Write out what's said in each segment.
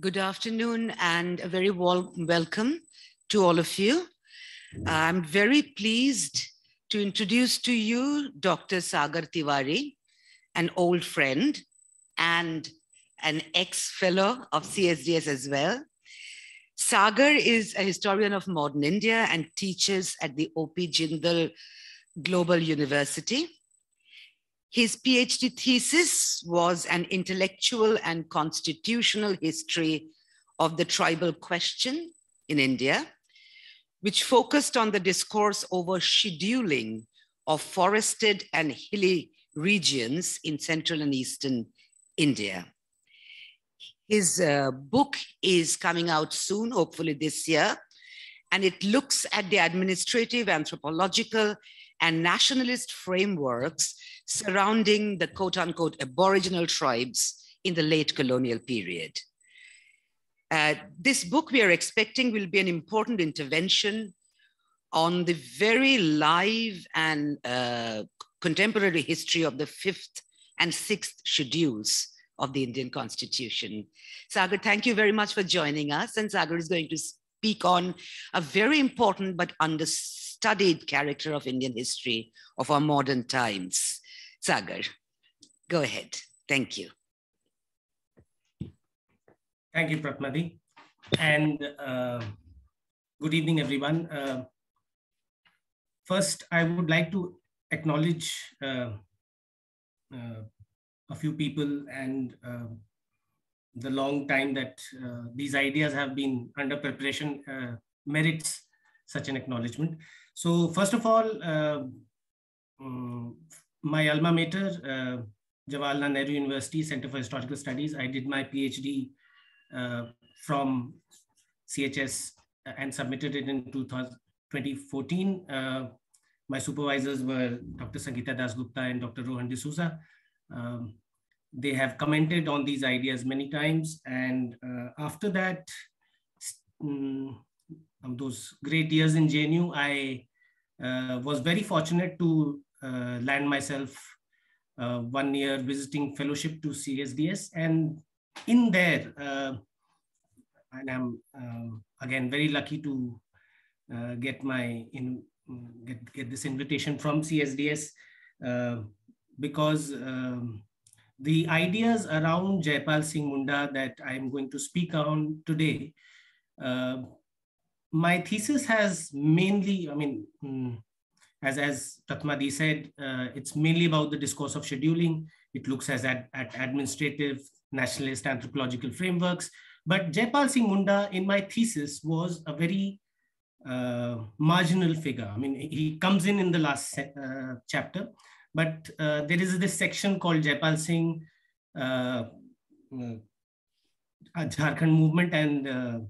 Good afternoon and a very warm welcome to all of you. I'm very pleased to introduce to you Dr. Saagar Tewari, an old friend and an ex-fellow of CSDS as well. Sagar is a historian of modern India and teaches at the O.P. Jindal Global University. His PhD thesis was an intellectual and constitutional history of the tribal question in India, which focused on the discourse over scheduling of forested and hilly regions in central and eastern India. His uh, book is coming out soon, hopefully this year, and it looks at the administrative, anthropological, and nationalist frameworks surrounding the quote unquote aboriginal tribes in the late colonial period. Uh, this book we are expecting will be an important intervention on the very live and uh, contemporary history of the fifth and sixth schedules of the Indian Constitution. Saagar, thank you very much for joining us. And Saagar is going to speak on a very important but understudied character of Indian history of our modern times. Saagar, go ahead. Thank you. Thank you, Pratmadi. And uh, good evening, everyone. Uh, first, I would like to acknowledge uh, uh a few people and uh, the long time that uh, these ideas have been under preparation merits such an acknowledgement. So first of all, um, my alma mater, uh, Jawaharlal Nehru University Center for Historical Studies. I did my PhD uh, from CHS and submitted it in 2014. Uh, my supervisors were Dr. Sangeeta Dasgupta and Dr. Rohan D'Souza. Um, they have commented on these ideas many times. And uh, after that, um, those great years in JNU, I uh, was very fortunate to uh, land myself uh, one year visiting fellowship to CSDS. And in there, uh, and I'm um, again very lucky to get my in get, get this invitation from CSDS because um, the ideas around Jaipal Singh Munda that I'm going to speak on today, uh, my thesis has mainly, I mean, mm, as, as Pratmadi said, uh, it's mainly about the discourse of scheduling. It looks as at, at administrative, nationalist, anthropological frameworks. But Jaipal Singh Munda, in my thesis, was a very uh, marginal figure. I mean, he comes in in the last uh, chapter, but uh, there is this section called Jaipal Singh, uh, uh, Jharkhand movement and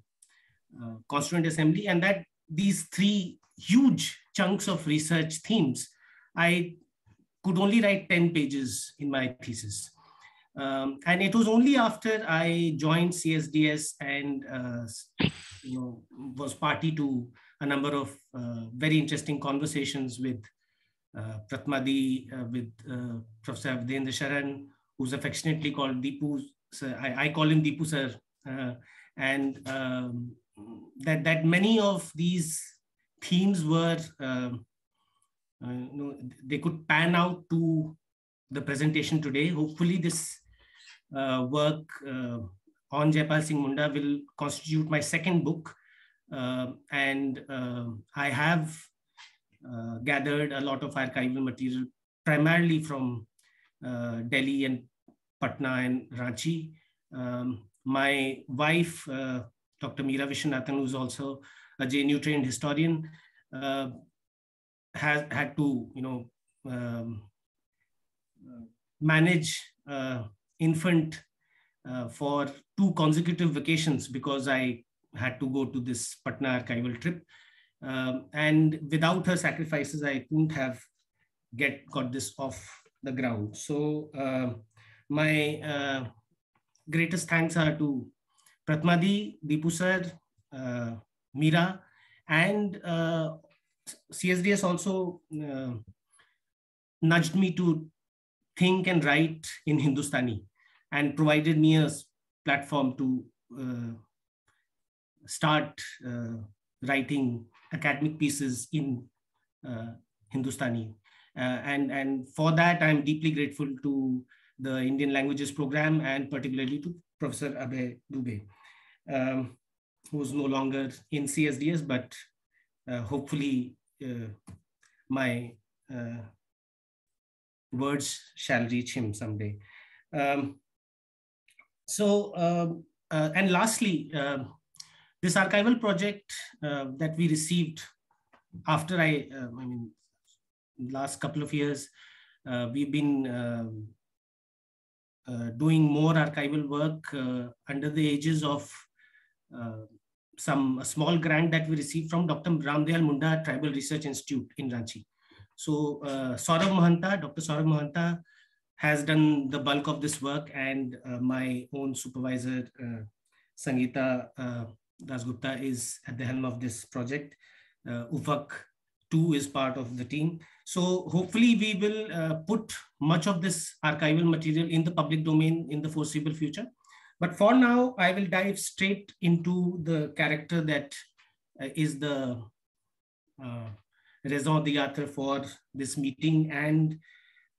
Constituent Assembly, and that these three huge chunks of research themes, I could only write 10 pages in my thesis. Um, and it was only after I joined CSDS and uh, you know, was party to a number of uh, very interesting conversations with uh, Pratmadi, uh, with uh, Professor Awadhendra Sharan, who's affectionately called Deepu. Sir. I, I call him Deepu sir. Uh, and um, that, that many of these themes were, um, uh, you know, they could pan out to the presentation today. Hopefully this uh, work uh, on Jaipal Singh Munda will constitute my second book. Uh, and um, I have uh, gathered a lot of archival material, primarily from uh, Delhi and Patna and Ranchi. Um, my wife, Dr. Meera Viswanathan, who's also a JNU trained historian, uh, has had to, you know, um, manage uh, infant uh, for two consecutive vacations because I had to go to this Patna archival trip. Um, and without her sacrifices, I couldn't have get got this off the ground. So uh, my uh, greatest thanks are to Pratmadi, Deepu sir, uh, Meera, and uh, CSDS also uh, nudged me to think and write in Hindustani and provided me a platform to uh, start uh, writing academic pieces in uh, Hindustani. and, and for that, I'm deeply grateful to the Indian Languages Program and particularly to Professor Abhay Dubey, um, who's no longer in CSDS, but hopefully my words shall reach him someday. Um, so, um, uh, and lastly, uh, this archival project uh, that we received after I, um, I mean, last couple of years, uh, we've been um, uh, doing more archival work uh, under the aegis of some small grant that we received from Dr. Ramdayal Munda Tribal Research Institute in Ranchi. So uh, Saurabh Mahanta, Dr. Saurabh Mahanta has done the bulk of this work and uh, my own supervisor, uh, Sangeeta uh, Dasgupta is at the helm of this project. Uh, Ufak 2 is part of the team. So hopefully we will uh, put much of this archival material in the public domain in the foreseeable future. But for now, I will dive straight into the character that uh, is the uh, raison d'etre for this meeting. And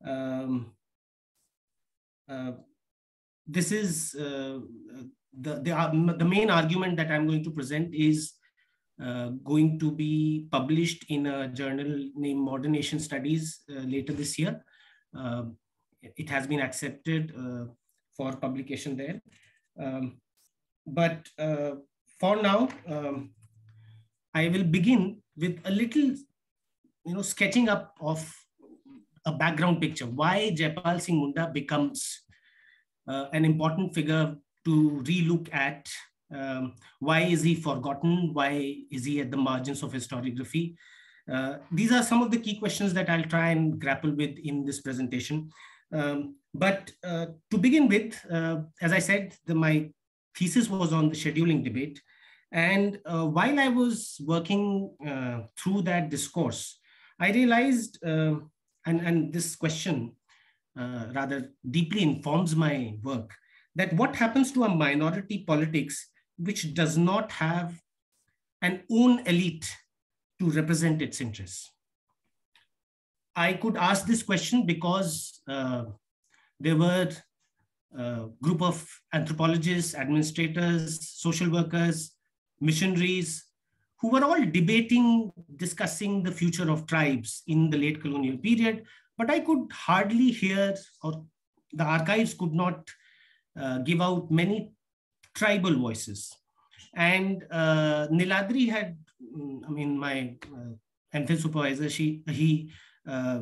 um, uh, this is uh, the, the, the main argument that I'm going to present is uh, going to be published in a journal named Modern Asian Studies uh, later this year. Uh, it has been accepted uh, for publication there. Um, but for now, um, I will begin with a little you know, sketching up of a background picture, why Jaipal Singh Munda becomes uh, an important figure to relook at. Um, why is he forgotten? Why is he at the margins of historiography? Uh, these are some of the key questions that I'll try and grapple with in this presentation. Um, but uh, to begin with, uh, as I said, the, my thesis was on the scheduling debate. And uh, while I was working uh, through that discourse, I realized, uh, and, and this question uh, rather deeply informs my work, that what happens to a minority politics which does not have an own elite to represent its interests? I could ask this question because uh, there were a group of anthropologists, administrators, social workers, missionaries, who were all debating, discussing the future of tribes in the late colonial period. But I could hardly hear, or the archives could not uh, give out many tribal voices. And uh, Niladri had, mm, I mean, my uh, MPhil supervisor, she, he uh,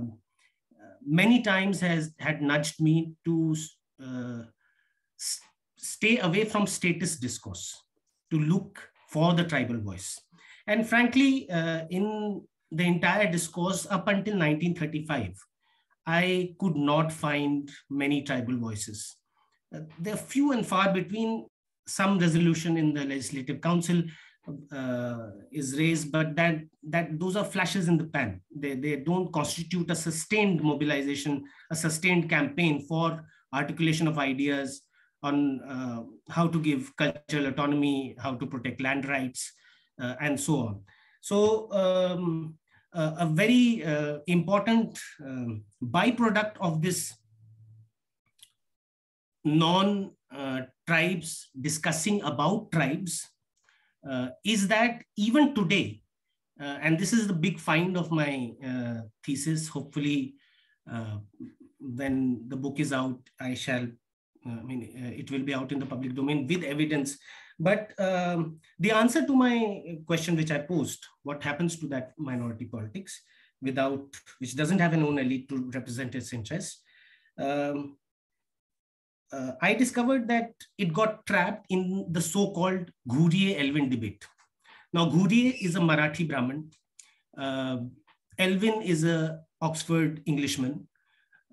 many times has had nudged me to uh, stay away from status discourse, to look for the tribal voice. And frankly, uh, in the entire discourse up until 1935, I could not find many tribal voices. Uh, they're few and far between. Some resolution in the Legislative Council uh, is raised, but that, that those are flashes in the pan. They, they don't constitute a sustained mobilization, a sustained campaign for articulation of ideas on uh, how to give cultural autonomy, how to protect land rights, uh, and so on. So um, a very uh, important um, byproduct of this Uh, non-tribes discussing about tribes uh, is that even today, uh, and this is the big find of my thesis, hopefully when the book is out, I shall, I mean, it will be out in the public domain with evidence. But um, the answer to my question, which I posed, what happens to that minority politics without, which doesn't have an own elite to represent its interests, um, uh, I discovered that it got trapped in the so-called Ghurye Elwin debate. Now, Ghuriye is a Marathi Brahmin. Uh, Elvin is a Oxford Englishman.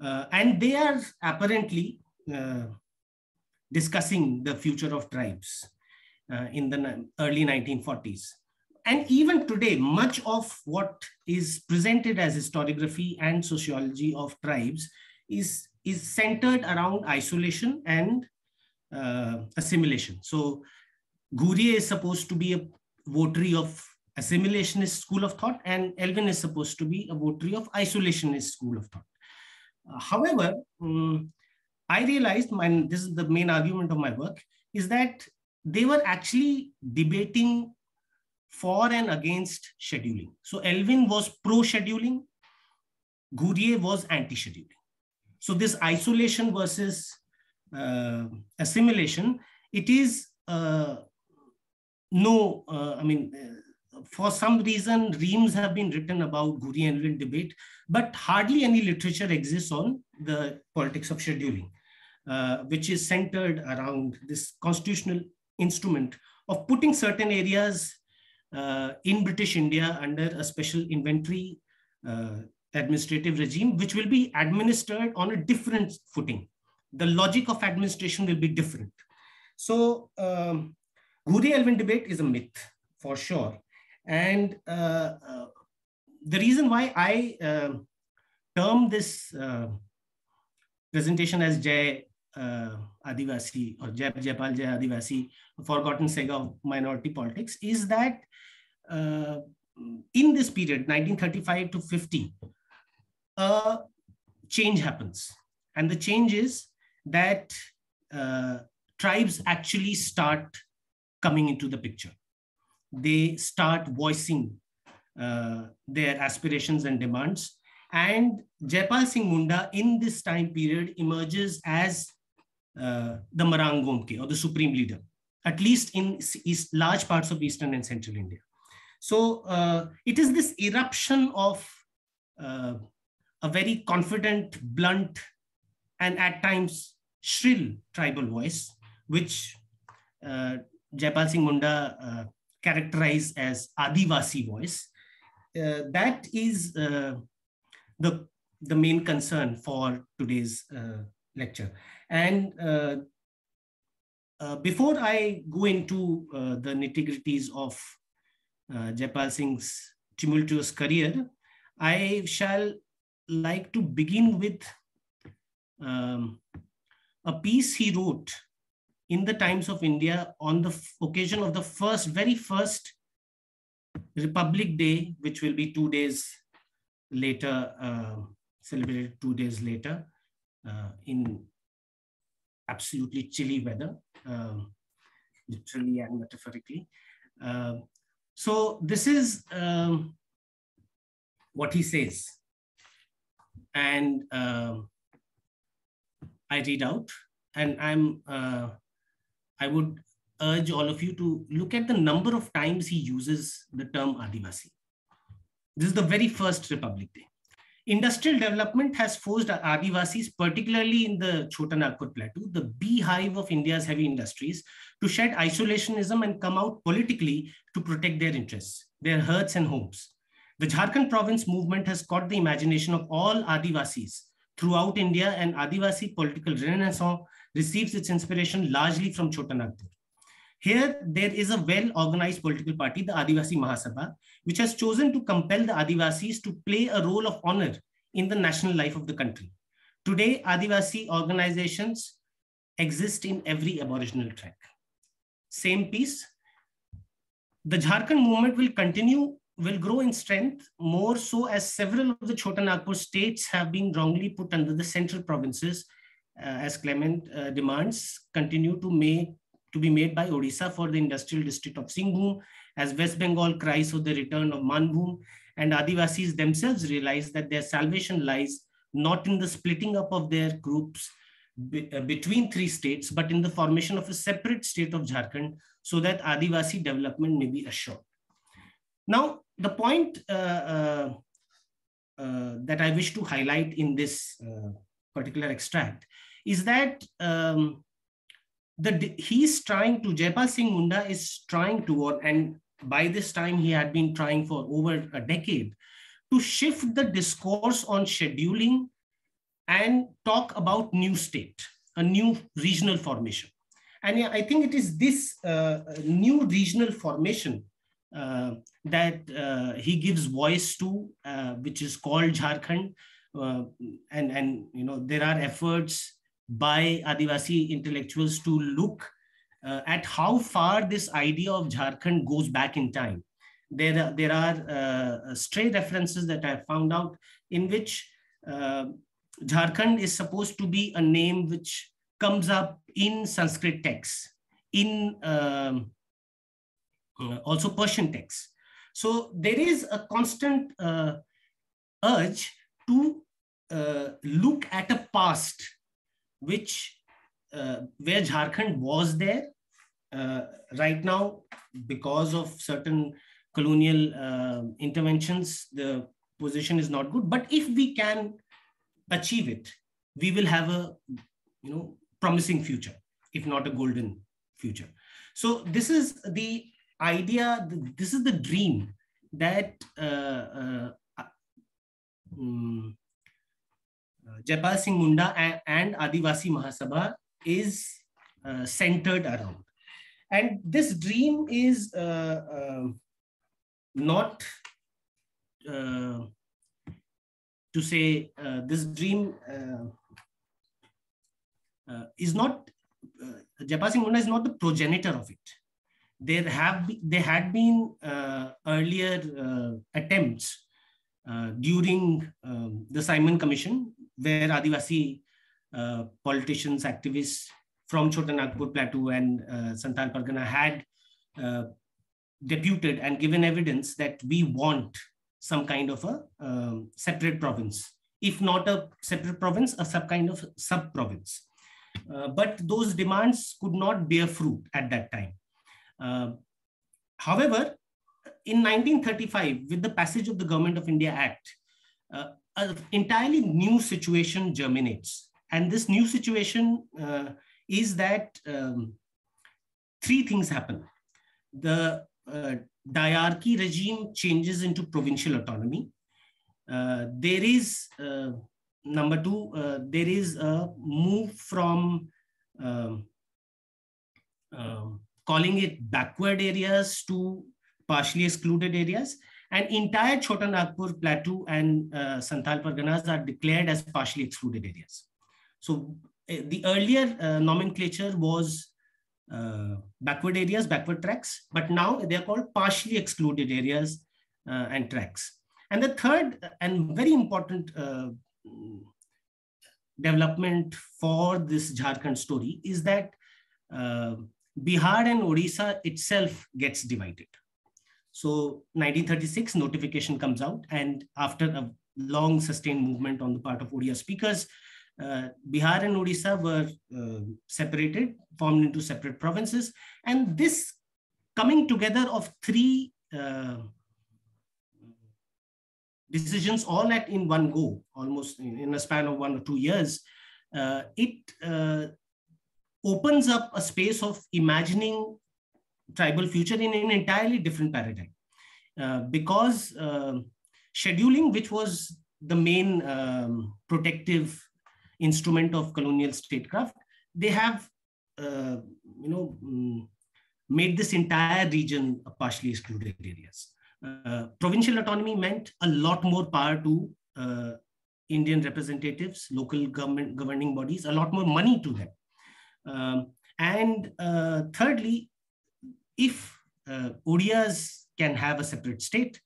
Uh, and they are apparently uh, discussing the future of tribes uh, in the early 1940s. And even today, much of what is presented as historiography and sociology of tribes is, is centered around isolation and uh, assimilation. So Ghurye is supposed to be a votary of assimilationist school of thought, and Elwin is supposed to be a votary of isolationist school of thought. Uh, however, um, I realized, and this is the main argument of my work, is that they were actually debating for and against scheduling. So Elwin was pro-scheduling, Ghurye was anti-scheduling. So this isolation versus uh, assimilation, it is uh, no, uh, I mean, uh, for some reason, reams have been written about Ghurye and Elwin debate, but hardly any literature exists on the politics of scheduling, uh, which is centered around this constitutional instrument of putting certain areas uh, in British India under a special inventory uh, administrative regime, which will be administered on a different footing. The logic of administration will be different. So, um, Elwin debate is a myth for sure. And uh, uh, the reason why I uh, term this uh, presentation as Jai uh, Adivasi or Jai Jaipal Jai Adivasi, forgotten saga of minority politics, is that uh, in this period, 1935 to 50, a change happens. And the change is that uh, tribes actually start coming into the picture. They start voicing uh, their aspirations and demands. And Jaipal Singh Munda in this time period emerges as uh, the Marang Gomke or the supreme leader, at least in east, large parts of eastern and central India. So uh, it is this eruption of uh, a very confident, blunt, and at times shrill tribal voice, which uh, Jaipal Singh Munda uh, characterized as Adivasi voice. Uh, that is uh, the, the main concern for today's uh, lecture. And uh, before I go into the nitty-gritties of uh, Jaipal Singh's tumultuous career, I shall like to begin with um, a piece he wrote in the Times of India on the occasion of the first, very first Republic Day, which will be two days later, uh, celebrated two days later uh, in absolutely chilly weather, um, literally and metaphorically. Uh, so this is um, what he says. And um, I read out and I'm, uh, I would urge all of you to look at the number of times he uses the term Adivasi. This is the very first Republic Day. Industrial development has forced Adivasis, particularly in the Chota Nagpur Plateau, the beehive of India's heavy industries, to shed isolationism and come out politically to protect their interests, their herds and homes. The Jharkhand province movement has caught the imagination of all Adivasis throughout India and Adivasi political renaissance receives its inspiration largely from Chota Nagpur. Here, there is a well-organized political party, the Adivasi Mahasabha, which has chosen to compel the Adivasis to play a role of honor in the national life of the country. Today, Adivasi organizations exist in every aboriginal tract. Same piece. The Jharkhand movement will continue, will grow in strength more so as several of the Chota Nagpur states have been wrongly put under the central provinces uh, as Clement uh, demands continue to make to be made by Odisha for the industrial district of Singhbhum, as West Bengal cries for the return of Manbhum, and Adivasis themselves realize that their salvation lies not in the splitting up of their groups be, uh, between three states, but in the formation of a separate state of Jharkhand so that Adivasi development may be assured. Now, the point uh, uh, uh that I wish to highlight in this uh, particular extract is that um, the he's trying to Jaipal Singh Munda is trying to, and by this time he had been trying for over a decade to shift the discourse on scheduling and talk about new state, a new regional formation. And I think it is this uh, new regional formation uh, that uh, he gives voice to, uh, which is called Jharkhand. Uh, and, and, you know, there are efforts by Adivasi intellectuals to look uh, at how far this idea of Jharkhand goes back in time. There are, there are uh, stray references that I found out in which uh, Jharkhand is supposed to be a name which comes up in Sanskrit texts, in um, also Persian texts. So there is a constant uh, urge to uh, look at a past which uh, where Jharkhand was there uh, right now because of certain colonial uh, interventions the position is not good. But if we can achieve it we will have a you know promising future if not a golden future. So this is the idea this is the dream that uh, uh, um, Singh Munda and, and Adivasi Mahasabha is uh, centered around. And this dream is uh, uh, not uh, to say this dream is not, uh, Singh Munda is not the progenitor of it. There have be, there had been earlier attempts during um, the Simon Commission where Adivasi uh, politicians, activists from Chota Nagpur Plateau and uh, Santhal Pargana had uh, deputed and given evidence that we want some kind of a um, separate province. If not a separate province, a sub kind of sub province. Uh, but those demands could not bear fruit at that time. Uh, however, in 1935, with the passage of the Government of India Act, uh, an entirely new situation germinates. And this new situation uh, is that um, three things happen. The uh, diarchy regime changes into provincial autonomy. Uh, there is, uh, number two, there is a move from um, um, calling it backward areas to partially excluded areas. And entire Chota Nagpur Plateau and uh, Santhal Parganas are declared as partially excluded areas. So uh, the earlier uh, nomenclature was uh, backward areas, backward tracts, but now they're called partially excluded areas uh, and tracts. And the third and very important uh, development for this Jharkhand story is that uh, Bihar and Odisha itself gets divided. So 1936 notification comes out and after a long sustained movement on the part of Odia speakers, uh, Bihar and Odisha were uh, separated, formed into separate provinces. And this coming together of three uh, decisions all at in one go, almost in a span of one or two years, uh, it uh, opens up a space of imagining tribal future in an entirely different paradigm. Uh, because scheduling, which was the main um, protective instrument of colonial statecraft, they have, uh, you know, um, made this entire region partially excluded areas. Uh, provincial autonomy meant a lot more power to uh, Indian representatives, local government governing bodies, a lot more money to them. Um, and uh, thirdly, if uh, Odias can have a separate state,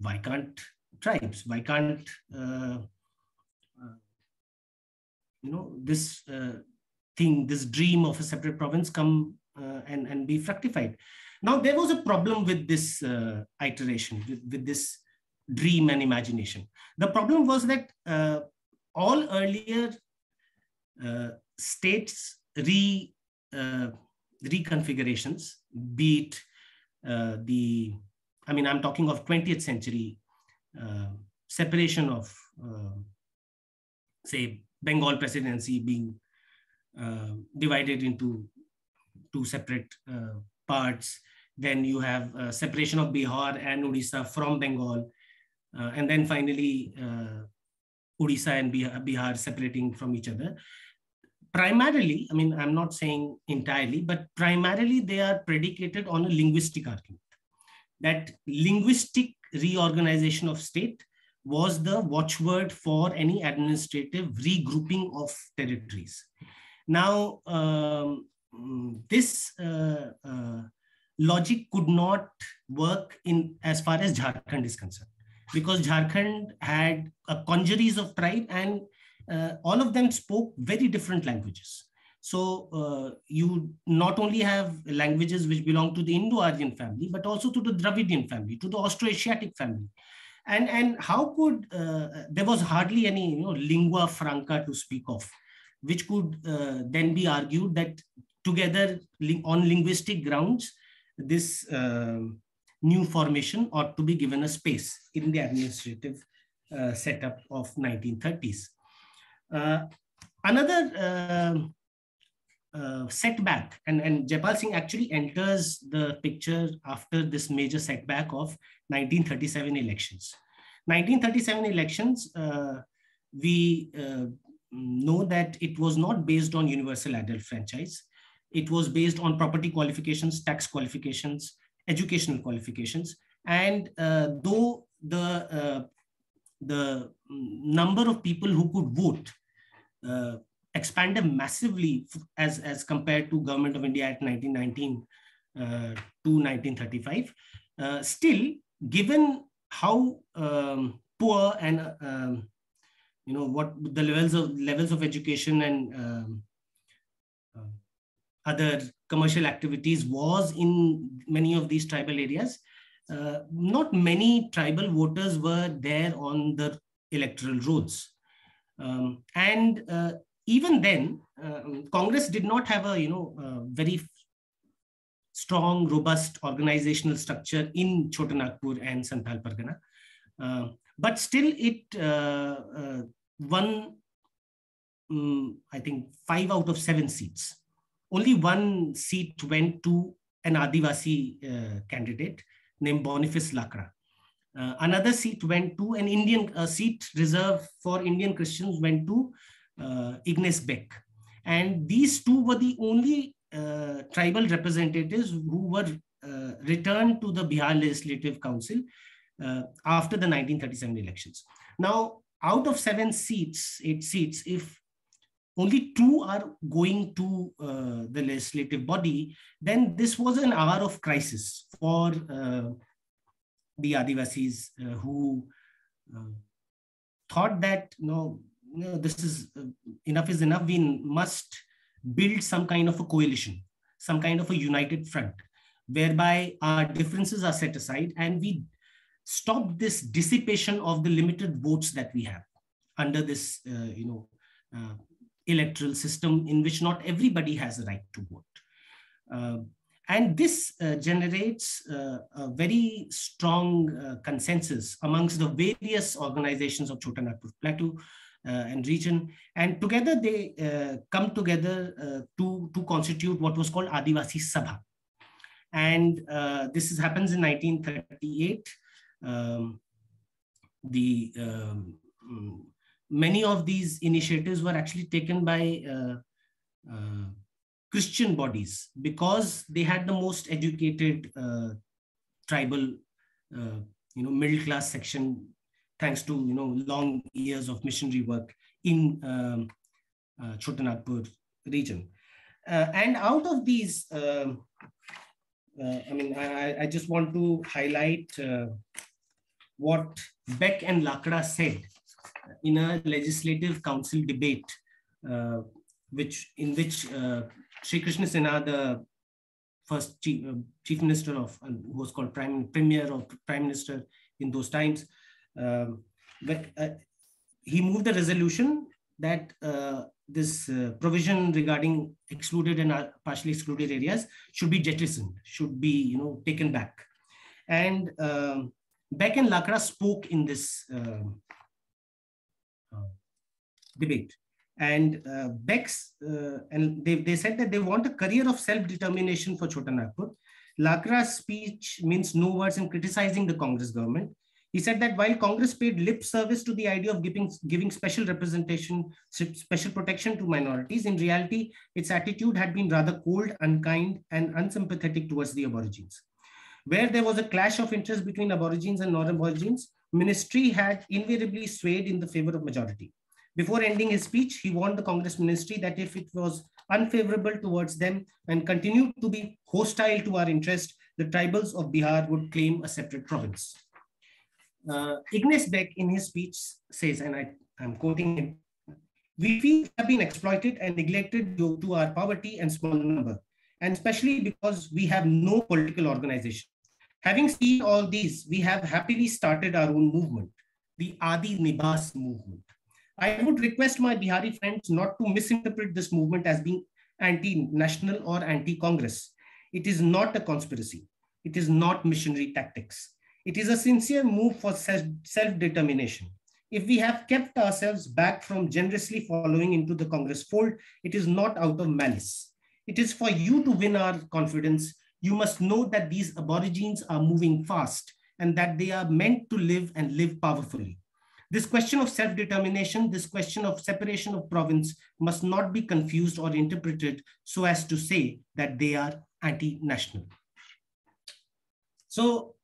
why can't tribes? Why can't uh, you know this uh, thing this dream of a separate province come uh, and and be fructified now there was a problem with this uh, iteration with, with, this dream and imagination the problem was that uh, all earlier uh, states re uh, reconfigurations be it the i mean i'm talking of 20th century separation of say Bengal presidency being uh, divided into two separate uh, parts. Then you have uh, separation of Bihar and Odisha from Bengal. Uh, and then finally, uh, Odisha and Bihar, Bihar separating from each other. Primarily, I mean, I'm not saying entirely, but primarily they are predicated on a linguistic argument. That linguistic reorganization of state was the watchword for any administrative regrouping of territories. Now, um, this uh, uh, logic could not work in as far as Jharkhand is concerned, because Jharkhand had a congeries of tribe and all of them spoke very different languages. So uh, you not only have languages which belong to the Indo-Aryan family, but also to the Dravidian family, to the Austroasiatic family. And, and how could, uh, there was hardly any you know, lingua franca to speak of, which could uh, then be argued that together on linguistic grounds, this uh, new formation ought to be given a space in the administrative uh, setup of 1930s. Uh, another uh, uh, setback, and, and Jaipal Singh actually enters the picture after this major setback of 1937 elections. 1937 elections, uh, we know that it was not based on universal adult franchise. It was based on property qualifications, tax qualifications, educational qualifications. And uh, though the, uh, the number of people who could vote uh, expanded massively as, as compared to government of India at 1919 uh, to 1935, uh, still, given how um, poor and um, you know what the levels of levels of education and um, other commercial activities was in many of these tribal areas. Uh, not many tribal voters were there on the electoral rolls. Um, and uh, even then, uh, Congress did not have a you know very strong, robust organizational structure in Chotanagpur and Santhal Pargana. Uh, but still, it uh, uh, won, um, I think, five out of seven seats only one seat went to an Adivasi candidate named Boniface Lakra. Uh, another seat went to an Indian uh, seat reserved for Indian Christians went to uh, Ignace Beck. And these two were the only uh, tribal representatives who were uh, returned to the Bihar Legislative Council after the 1937 elections. Now, out of seven seats, eight seats, if only two are going to uh, the legislative body, then this was an hour of crisis for uh, the Adivasis uh, who uh, thought that no, no, this is uh, enough is enough. We must build some kind of a coalition, some kind of a united front, whereby our differences are set aside and we stop this dissipation of the limited votes that we have under this, uh, you know, electoral system in which not everybody has a right to vote. Uh, and this uh, generates uh, a very strong consensus amongst the various organizations of Chota Nagpur Plateau and region. And together they come together to, to constitute what was called Adivasi Sabha. And this is, happens in 1938. Um, the um, many of these initiatives were actually taken by uh, uh, Christian bodies because they had the most educated uh, tribal, uh, you know, middle class section, thanks to you know long years of missionary work in um, uh, Chotanagpur region. Uh, and out of these, um, I mean, I, I, just want to highlight what Beck and Lakra said in a legislative council debate, uh, which in which uh, Sri Krishna Sinha, the first chief, uh, chief minister of, uh, who was called prime premier or prime minister in those times, um, but, uh, he moved a resolution that uh, this uh, provision regarding excluded and partially excluded areas should be jettisoned, should be you know taken back. And um, Beck and Lakra spoke in this um, debate. And uh, Beck's, uh, and they, they said that they want a career of self-determination for Chota Nagpur. Lakra's speech means no words in criticizing the Congress government. He said that while Congress paid lip service to the idea of giving, giving special representation, special protection to minorities, in reality, its attitude had been rather cold, unkind, and unsympathetic towards the Aborigines. Where there was a clash of interest between Aborigines and non-Aborigines, ministry had invariably swayed in the favor of majority. Before ending his speech, he warned the Congress ministry that if it was unfavorable towards them and continued to be hostile to our interest, the tribals of Bihar would claim a separate province. Uh, Ignace Beck in his speech says, and I, I'm quoting him, we feel have been exploited and neglected due to our poverty and small number, and especially because we have no political organization. Having seen all these, we have happily started our own movement, the Adi Nibas movement. I would request my Bihari friends not to misinterpret this movement as being anti-national or anti-Congress. It is not a conspiracy. It is not missionary tactics. It is a sincere move for self-determination. If we have kept ourselves back from generously following into the Congress fold, it is not out of malice. It is for you to win our confidence. You must know that these aborigines are moving fast and that they are meant to live and live powerfully. This question of self-determination, this question of separation of province must not be confused or interpreted so as to say that they are anti-national. So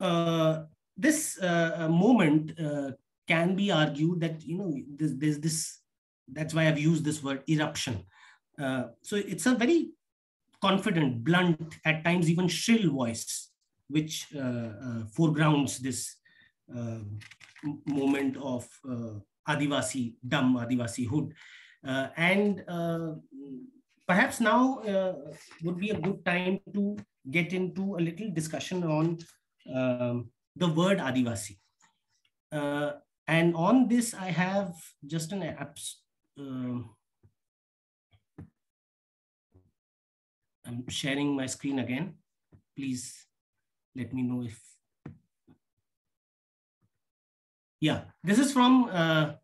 uh, this uh, moment uh, can be argued that you know there's, there's this that's why i've used this word eruption uh, so it's a very confident blunt at times even shrill voice which uh, uh, foregrounds this uh, moment of uh, adivasi dam adivasi hood uh, and perhaps now would be a good time to get into a little discussion on um, the word adivasi uh, and on this, I have just an apps. Uh, I'm sharing my screen again. Please let me know if. Yeah, this is from, uh,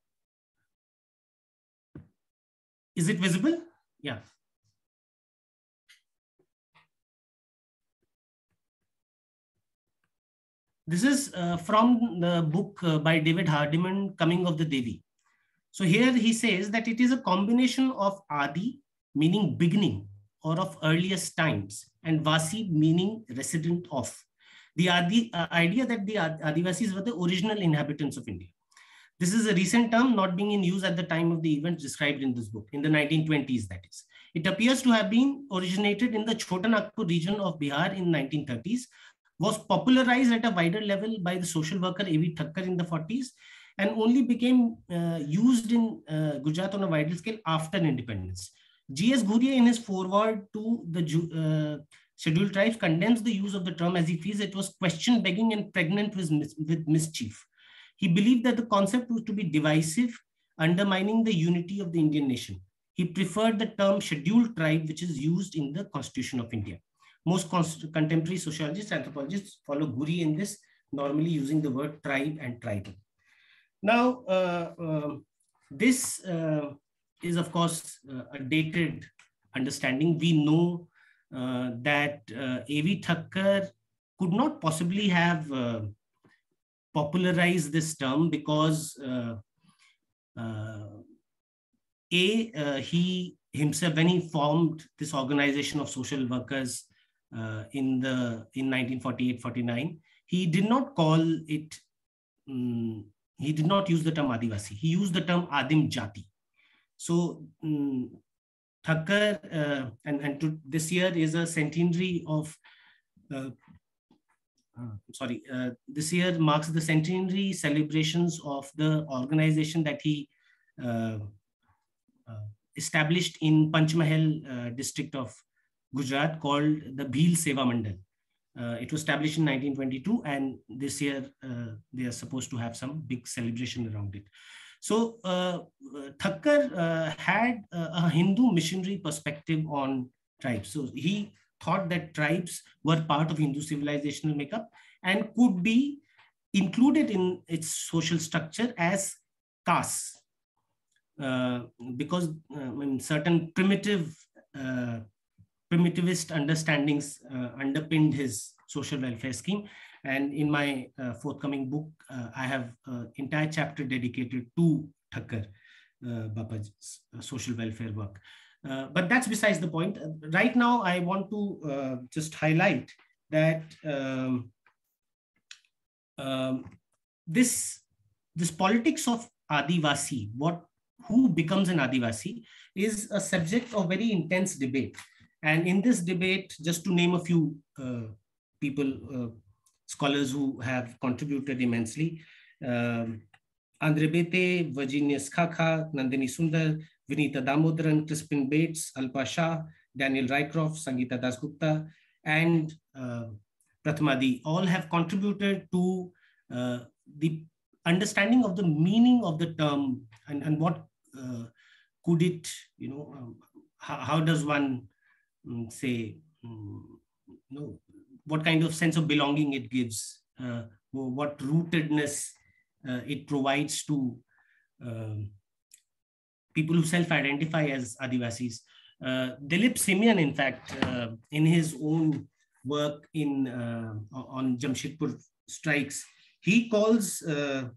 is it visible? Yeah. This is uh, from the book uh, by David Hardiman, Coming of the Devi. So here he says that it is a combination of Adi, meaning beginning or of earliest times, and Vasi, meaning resident of. The Adi, uh, idea that the Adivasis were the original inhabitants of India. This is a recent term not being in use at the time of the event described in this book, in the 1920s, that is. It appears to have been originated in the Chotanagpur region of Bihar in 1930s was popularized at a wider level by the social worker A.V. Thakkar in the 40s and only became uh, used in uh, Gujarat on a wider scale after independence. G.S. Ghurye in his foreword to the uh, scheduled tribes condemns the use of the term as he feels it was question begging and pregnant with, with mischief. He believed that the concept was to be divisive, undermining the unity of the Indian nation. He preferred the term scheduled tribe, which is used in the Constitution of India. Most contemporary sociologists, anthropologists follow Ghurye in this, normally using the word tribe and tribal. Now, uh, uh, this uh, is of course uh, a dated understanding. We know that uh, A.V. Thakkar could not possibly have popularized this term because a he himself when he formed this organization of social workers uh, in the in 1948-49, he did not call it. Um, he did not use the term Adivasi. He used the term Adim Jati. So um, Thakkar, uh, and, and to, this year is a centenary of, uh, uh, sorry, uh, this year marks the centenary celebrations of the organization that he uh, uh, established in Panchmahal district of Gujarat called the Bhil Seva Mandal. It was established in 1922, and this year they are supposed to have some big celebration around it. So uh, Thakkar uh, had a Hindu missionary perspective on tribes. So he thought that tribes were part of Hindu civilizational makeup and could be included in its social structure as castes. Uh, because uh, certain primitive uh, primitivist understandings uh, underpinned his social welfare scheme. And in my uh, forthcoming book, uh, I have an entire chapter dedicated to Thakkar, uh, Bapa's social welfare work. Uh, but that's besides the point. right now, I want to uh, just highlight that um, um, this, this politics of Adivasi, what who becomes an Adivasi is a subject of very intense debate. And in this debate, just to name a few uh, people, uh, scholars who have contributed immensely, um, Andre Beteille, Virginius Xaxa, Nandini Sundar, Vinita Damodaran, Crispin Bates, Alpa Shah, Daniel Rycroft, Sangeeta Dasgupta, and uh, Prathamadi all have contributed to uh, the understanding of the meaning of the term and, and what uh, could it, you know, um, how, how, does one um, say, um, you know, what kind of sense of belonging it gives, uh, what rootedness uh, it provides to um, people who self-identify as Adivasis. Uh, Dilip Simeon, in fact, uh, in his own work in uh, on Jamshedpur strikes, he calls uh,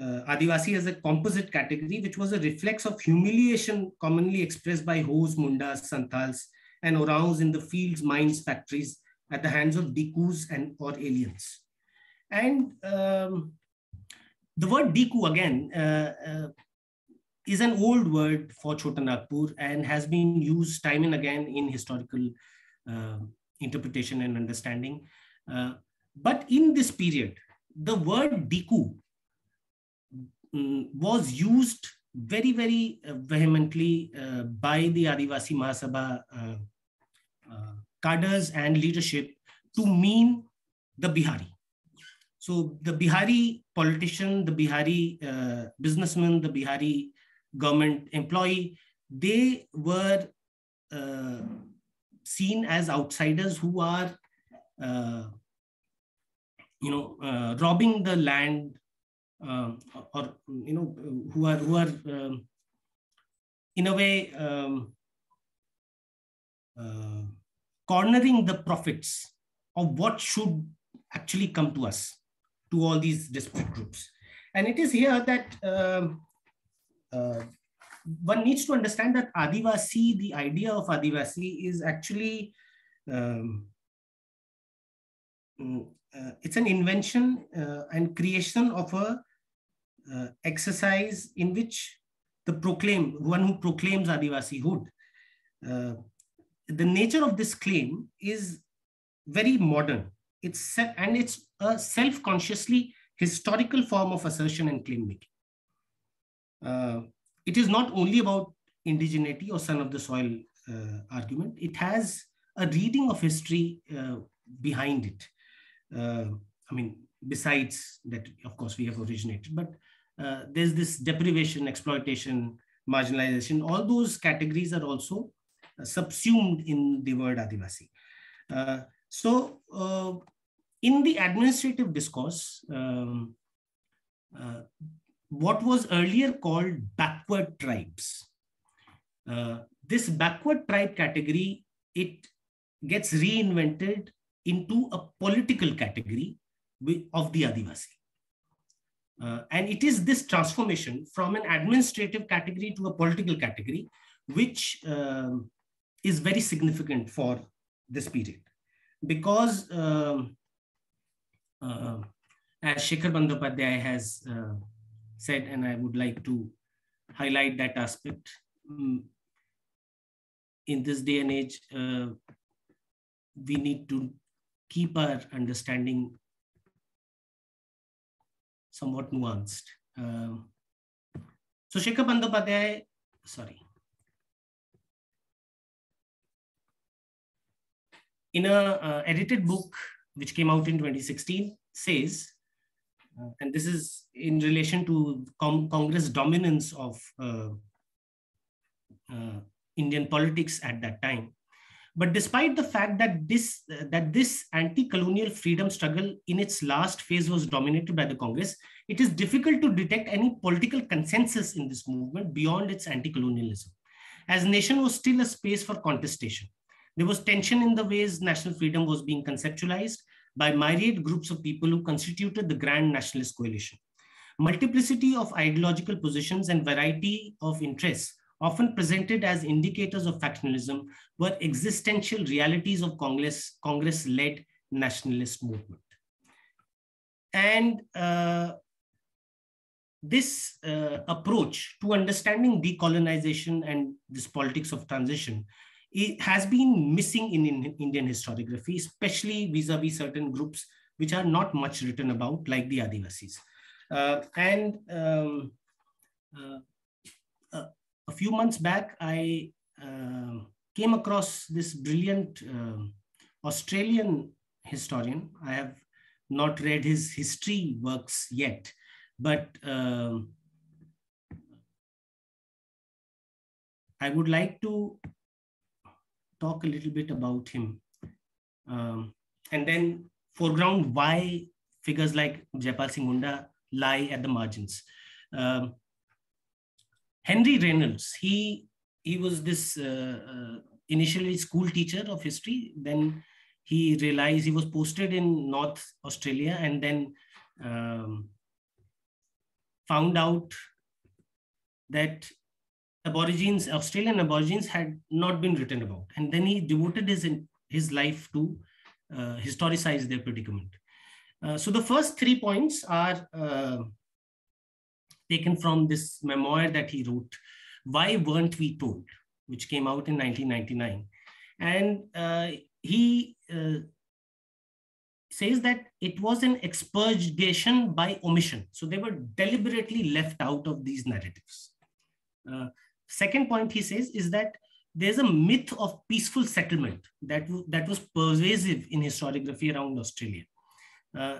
uh, Adivasi as a composite category, which was a reflex of humiliation commonly expressed by Hos, Mundas, Santals, and Oraons in the fields, mines, factories at the hands of Dikus and or aliens. And um, the word Diku again uh, uh, is an old word for Chota Nagpur and has been used time and again in historical uh, interpretation and understanding. Uh, but in this period, the word Diku um, was used very, very uh, vehemently uh, by the Adivasi Mahasabha cadres and leadership to mean the Bihari. So the Bihari politician, the Bihari uh, businessman, the Bihari government employee, they were uh, seen as outsiders who are, you know, robbing the land um, or you know who are who are um, in a way um, uh, cornering the profits of what should actually come to us to all these disparate groups. And it is here that um, uh, one needs to understand that adivasi the idea of adivasi is actually um, mm, uh, it's an invention uh, and creation of a uh, exercise in which the proclaim, one who proclaims Adivasihood, uh, the nature of this claim is very modern. It's and it's a self-consciously historical form of assertion and claim making. Uh, it is not only about indigeneity or son of the soil uh, argument. It has a reading of history uh, behind it. Uh, I mean, besides that, of course, we have originated, but uh, there's this deprivation, exploitation, marginalization. All those categories are also subsumed in the word Adivasi. Uh, so uh, in the administrative discourse, um, uh, what was earlier called backward tribes, this backward tribe category, it gets reinvented into a political category of the Adivasi. Uh, and it is this transformation from an administrative category to a political category, which um, is very significant for this period. Because, um, uh, as Shekhar Bandyopadhyay has uh, said, and I would like to highlight that aspect, um, in this day and age, uh, we need to keep our understanding somewhat nuanced. Um, so Shekhar Bandyopadhyay, sorry. In a uh, edited book, which came out in 2016, says, uh, and this is in relation to Congress dominance of uh, uh, Indian politics at that time. But despite the fact that this, uh, that this anti-colonial freedom struggle in its last phase was dominated by the Congress, it is difficult to detect any political consensus in this movement beyond its anti-colonialism. As nation was still a space for contestation. There was tension in the ways national freedom was being conceptualized by myriad groups of people who constituted the Grand Nationalist Coalition. Multiplicity of ideological positions and variety of interests often presented as indicators of factionalism, were existential realities of Congress, Congress-led nationalist movement. And uh, this uh, approach to understanding decolonization and this politics of transition it has been missing in, in Indian historiography, especially vis-a-vis certain groups which are not much written about, like the Adivasis. Uh, and um, uh, uh, a few months back, I um, came across this brilliant um, Australian historian. I have not read his history works yet, but um, I would like to talk a little bit about him. Um, and then foreground why figures like Jaipal Singh Munda lie at the margins. Um, Henry Reynolds, he, he was this uh, uh, initially school teacher of history. Then he realized he was posted in North Australia and then um, found out that Aborigines, Australian Aborigines had not been written about. And then he devoted his, his life to uh, historicize their predicament. Uh, so the first three points are uh, taken from this memoir that he wrote, Why Weren't We Told, which came out in 1999. And uh, he uh, says that it was an expurgation by omission. So they were deliberately left out of these narratives. Uh, Second point he says is that there's a myth of peaceful settlement that, that was pervasive in historiography around Australia. Uh,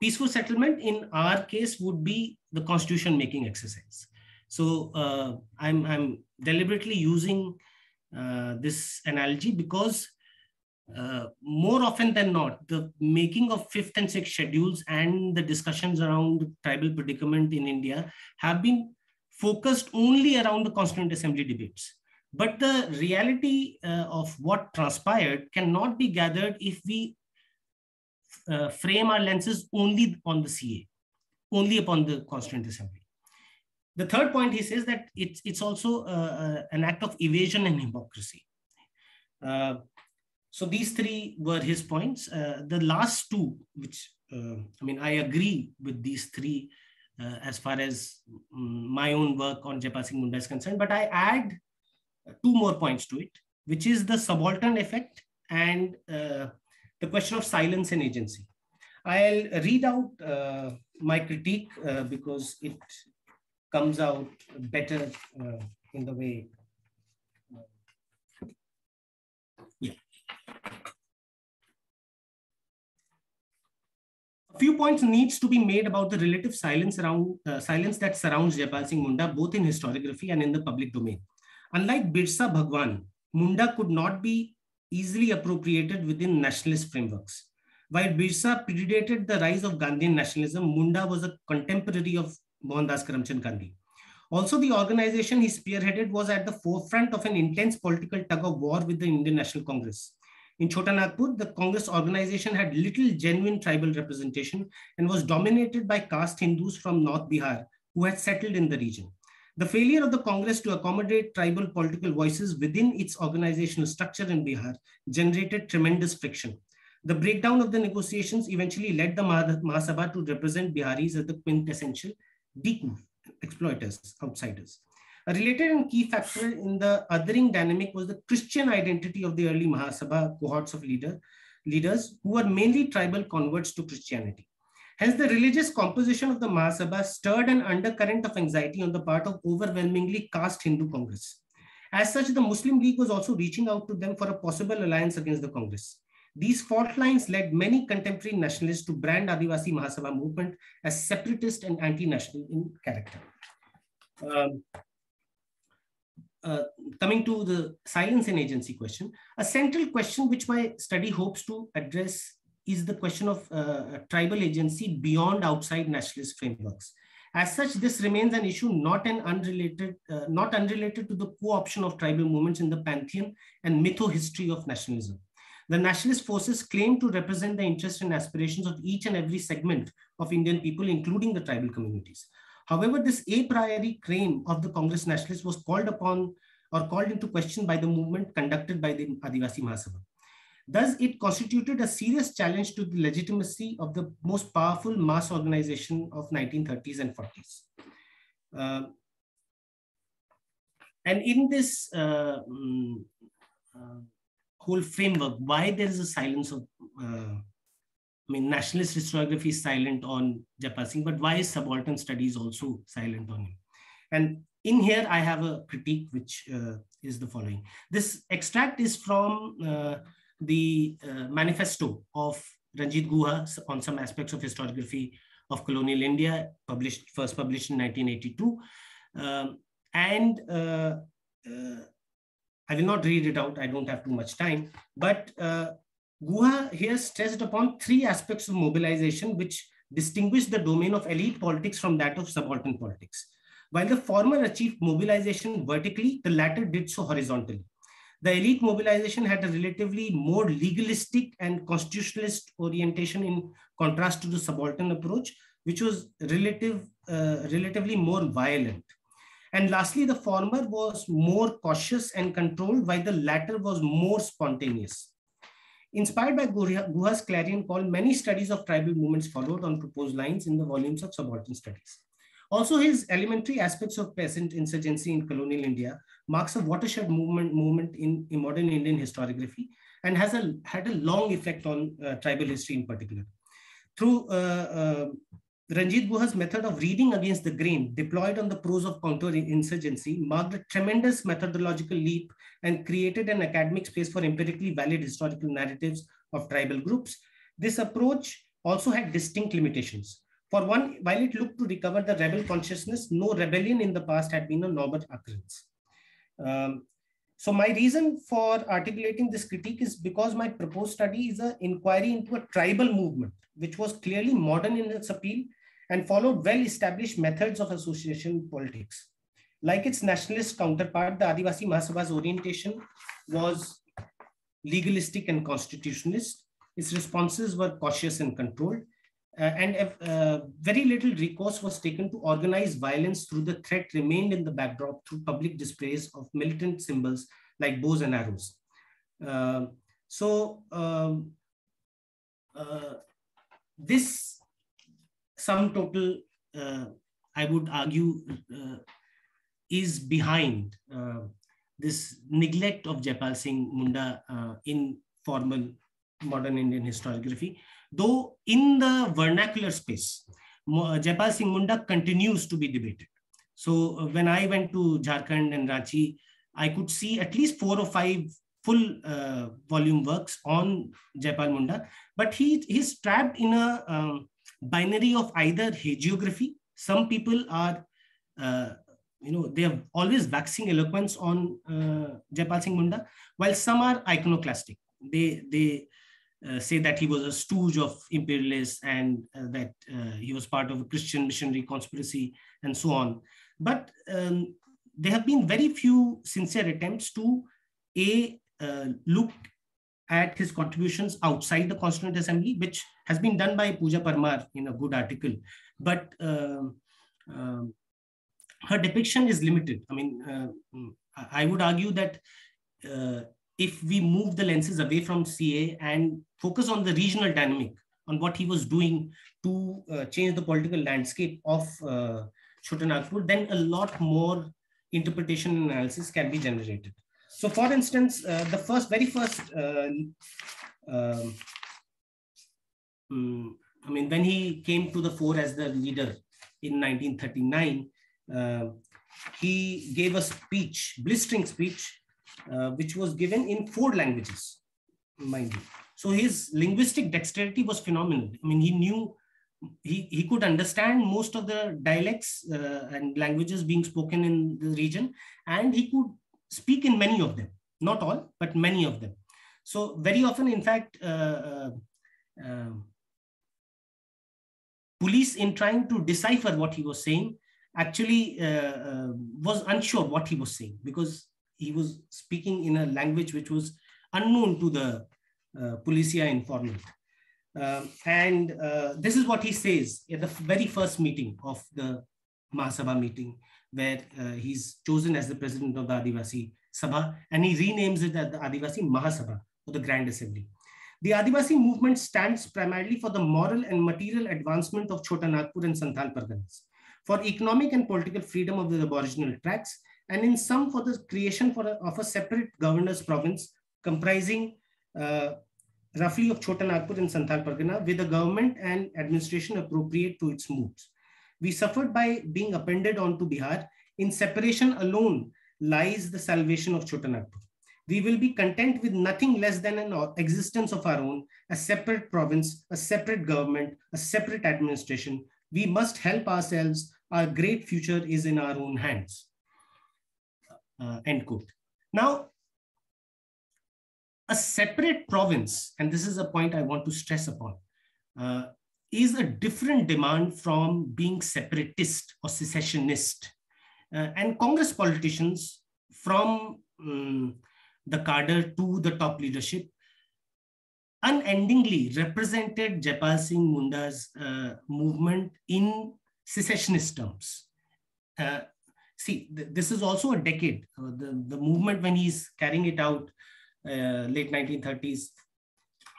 peaceful settlement in our case would be the constitution making exercise. So uh, I'm, I'm deliberately using uh, this analogy because uh, more often than not, the making of fifth and sixth schedules and the discussions around tribal predicament in India have been focused only around the Constituent Assembly debates. But the reality uh, of what transpired cannot be gathered if we uh, frame our lenses only on the CA, only upon the Constituent Assembly. The third point, he says that it's, it's also uh, uh an act of evasion and hypocrisy. Uh, so these three were his points. Uh, the last two, which I mean, I agree with these three uh, as far as um, my own work on Jaipal Singh Munda is concerned. But I add two more points to it, which is the subaltern effect and uh, the question of silence and agency. I'll read out uh, my critique uh, because it comes out better uh, in the way. A few points needs to be made about the relative silence around uh, silence that surrounds Jaipal Singh Munda, both in historiography and in the public domain. Unlike Birsa Bhagwan, Munda could not be easily appropriated within nationalist frameworks. While Birsa predated the rise of Gandhian nationalism, Munda was a contemporary of Mohandas Karamchand Gandhi. Also, the organization he spearheaded was at the forefront of an intense political tug of war with the Indian National Congress. In Chota Nagpur, the Congress organization had little genuine tribal representation and was dominated by caste Hindus from North Bihar who had settled in the region. The failure of the Congress to accommodate tribal political voices within its organizational structure in Bihar generated tremendous friction. The breakdown of the negotiations eventually led the Mahasabha to represent Biharis as the quintessential Diku exploiters, outsiders. A related and key factor in the othering dynamic was the Christian identity of the early Mahasabha cohorts of leader, leaders who were mainly tribal converts to Christianity. Hence, the religious composition of the Mahasabha stirred an undercurrent of anxiety on the part of overwhelmingly caste Hindu Congress. As such, the Muslim League was also reaching out to them for a possible alliance against the Congress. These fault lines led many contemporary nationalists to brand Adivasi Mahasabha movement as separatist and anti-national in character. Um, uh, coming to the silence and agency question, a central question which my study hopes to address is the question of uh, tribal agency beyond outside nationalist frameworks. As such, this remains an issue not an unrelated, uh, not unrelated to the co-option of tribal movements in the pantheon and mytho-history of nationalism. The nationalist forces claim to represent the interests and aspirations of each and every segment of Indian people, including the tribal communities. However, this a priori claim of the Congress nationalists was called upon or called into question by the movement conducted by the Adivasi Mahasabha. Thus, it constituted a serious challenge to the legitimacy of the most powerful mass organization of 1930s and 40s. Uh, and in this uh, um, whole framework, why there is a silence of, I mean, nationalist historiography is silent on Jaipal Singh, but why is subaltern studies also silent on him? And in here, I have a critique, which uh, is the following. This extract is from uh, the uh, manifesto of Ranjit Guha on some aspects of historiography of colonial India, published first published in 1982. Um, and uh, uh, I will not read it out. I don't have too much time. But uh, Guha here stressed upon three aspects of mobilization which distinguish the domain of elite politics from that of subaltern politics. While the former achieved mobilization vertically, the latter did so horizontally. The elite mobilization had a relatively more legalistic and constitutionalist orientation in contrast to the subaltern approach, which was relative, uh, relatively more violent. And lastly, the former was more cautious and controlled, while the latter was more spontaneous. Inspired by Guha's clarion call, many studies of tribal movements followed on proposed lines in the volumes of subaltern studies. Also, his elementary aspects of peasant insurgency in colonial India marks a watershed movement, movement in, in modern Indian historiography and has a, had a long effect on uh, tribal history in particular. Through uh, uh, Ranjit Guha's method of reading against the grain deployed on the prose of counter-insurgency marked a tremendous methodological leap and created an academic space for empirically valid historical narratives of tribal groups. This approach also had distinct limitations. For one, while it looked to recover the rebel consciousness, no rebellion in the past had been a normal occurrence. Um, so my reason for articulating this critique is because my proposed study is an inquiry into a tribal movement, which was clearly modern in its appeal and followed well-established methods of association politics. Like its nationalist counterpart, the Adivasi Mahasabha's orientation was legalistic and constitutionalist. Its responses were cautious and controlled, uh, and uh, very little recourse was taken to organize violence through the threat remained in the backdrop through public displays of militant symbols like bows and arrows. Uh, so um, uh, this sum total, uh, I would argue, uh, is behind this neglect of Jaipal Singh Munda in formal modern Indian historiography Though in the vernacular space, Jaipal Singh Munda continues to be debated. So uh, when I went to Jharkhand and Ranchi, I could see at least four or five full uh, volume works on Jaipal Munda, but he he's trapped in a um, binary of either hagiography. Some people are, uh, you know, they have always waxing eloquence on uh, Jaipal Singh Munda, while some are iconoclastic. They they uh, say that he was a stooge of imperialists and uh, that uh, he was part of a Christian missionary conspiracy and so on. But um, there have been very few sincere attempts to a uh, look at his contributions outside the Constituent Assembly, which has been done by Pooja Parmar in a good article. But um, um her depiction is limited. I mean, uh, I would argue that uh, if we move the lenses away from CA and focus on the regional dynamic, on what he was doing to uh, change the political landscape of uh, Chota then a lot more interpretation analysis can be generated. So for instance, uh, the first, very first, uh, um, um, I mean, when he came to the fore as the leader in 1939, uh, he gave a speech, blistering speech uh, which was given in four languages, mind you. So his linguistic dexterity was phenomenal. I mean, he knew, he, he could understand most of the dialects uh, and languages being spoken in the region, and he could speak in many of them, not all, but many of them. So very often, in fact, uh, uh, police in trying to decipher what he was saying actually uh, uh, was unsure what he was saying because he was speaking in a language which was unknown to the uh, policia informant. Uh, and uh, this is what he says at the very first meeting of the Mahasabha meeting, where uh, he's chosen as the president of the Adivasi Sabha, and he renames it as the Adivasi Mahasabha, or the Grand Assembly. The Adivasi movement stands primarily for the moral and material advancement of Chota Nagpur and Santhal Parganas. For economic and political freedom of the aboriginal tracts, and in some for the creation for a, of a separate governor's province comprising uh, roughly of Chota Nagpur and Santhal Pargana with the government and administration appropriate to its moods. We suffered by being appended onto Bihar. In separation alone lies the salvation of Chota Nagpur. We will be content with nothing less than an existence of our own, a separate province, a separate government, a separate administration. We must help ourselves. Our great future is in our own hands. Uh, end quote. Now, a separate province, and this is a point I want to stress upon, uh, is a different demand from being separatist or secessionist. Uh, and Congress politicians from um, the cadre to the top leadership unendingly represented Jaipal Singh Munda's uh, movement in secessionist terms. Uh, see, th this is also a decade. Uh, the, the movement when he's carrying it out, uh, late 1930s,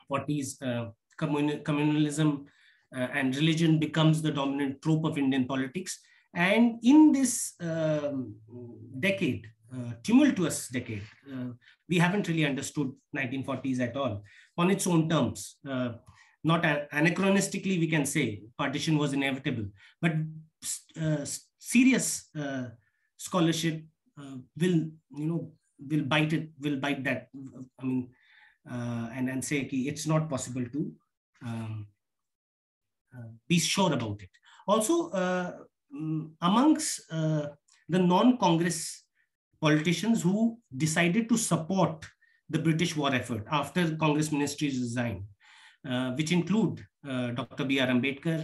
40s, uh, communal, communalism uh, and religion becomes the dominant trope of Indian politics. And in this um, decade, tumultuous decade, we haven't really understood 1940s at all on its own terms. not anachronistically, we can say partition was inevitable, but serious scholarship uh, will you know will bite it will bite that i mean uh, and and say it's not possible to um, uh, be sure about it also uh, mm, amongst uh, the non-congress politicians who decided to support the british war effort after congress ministries resigned uh, which include dr b r ambedkar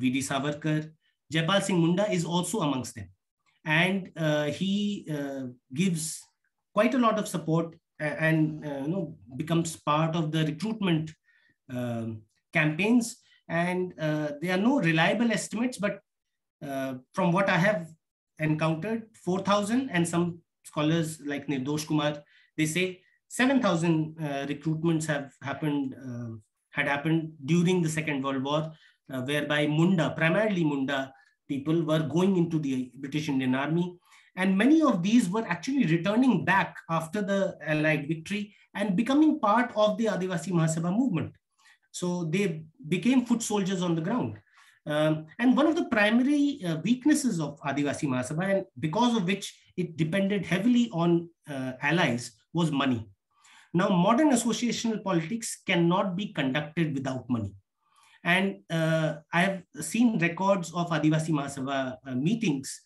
vd savarkar. Jaipal singh munda is also amongst them. And uh, he uh, gives quite a lot of support and uh, you know becomes part of the recruitment um, campaigns. And uh, there are no reliable estimates but uh, from what i have encountered 4000 and some scholars like nirdosh kumar they say 7000 uh, recruitments have happened had happened during the second world war whereby munda primarily munda people were going into the British Indian Army. And many of these were actually returning back after the Allied victory and becoming part of the Adivasi Mahasabha movement. So they became foot soldiers on the ground. Um, and one of the primary uh, weaknesses of Adivasi Mahasabha, and because of which it depended heavily on uh, allies, was money. Now, modern associational politics cannot be conducted without money. And uh, I have seen records of Adivasi Mahasabha uh, meetings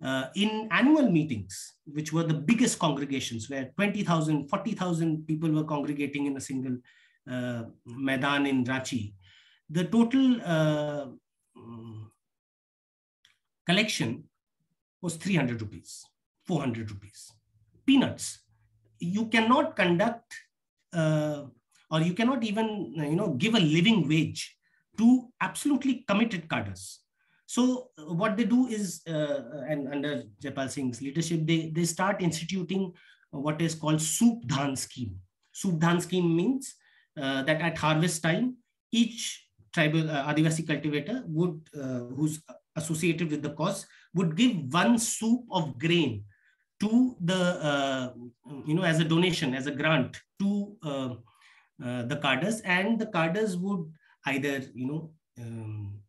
uh, in annual meetings, which were the biggest congregations where 20,000, 40,000 people were congregating in a single uh, Maidan in Ranchi. The total uh, collection was 300 rupees, 400 rupees, peanuts. You cannot conduct uh, or you cannot even you know give a living wage to absolutely committed cadres. So uh, what they do is, uh, and under Jaipal Singh's leadership, they, they start instituting what is called soup dhan scheme. Soup dhan scheme means uh, that at harvest time, each tribal uh, Adivasi cultivator would, uh, who's associated with the cause, would give one soup of grain to the, uh, you know, as a donation, as a grant to the carders and the carders would either you know um,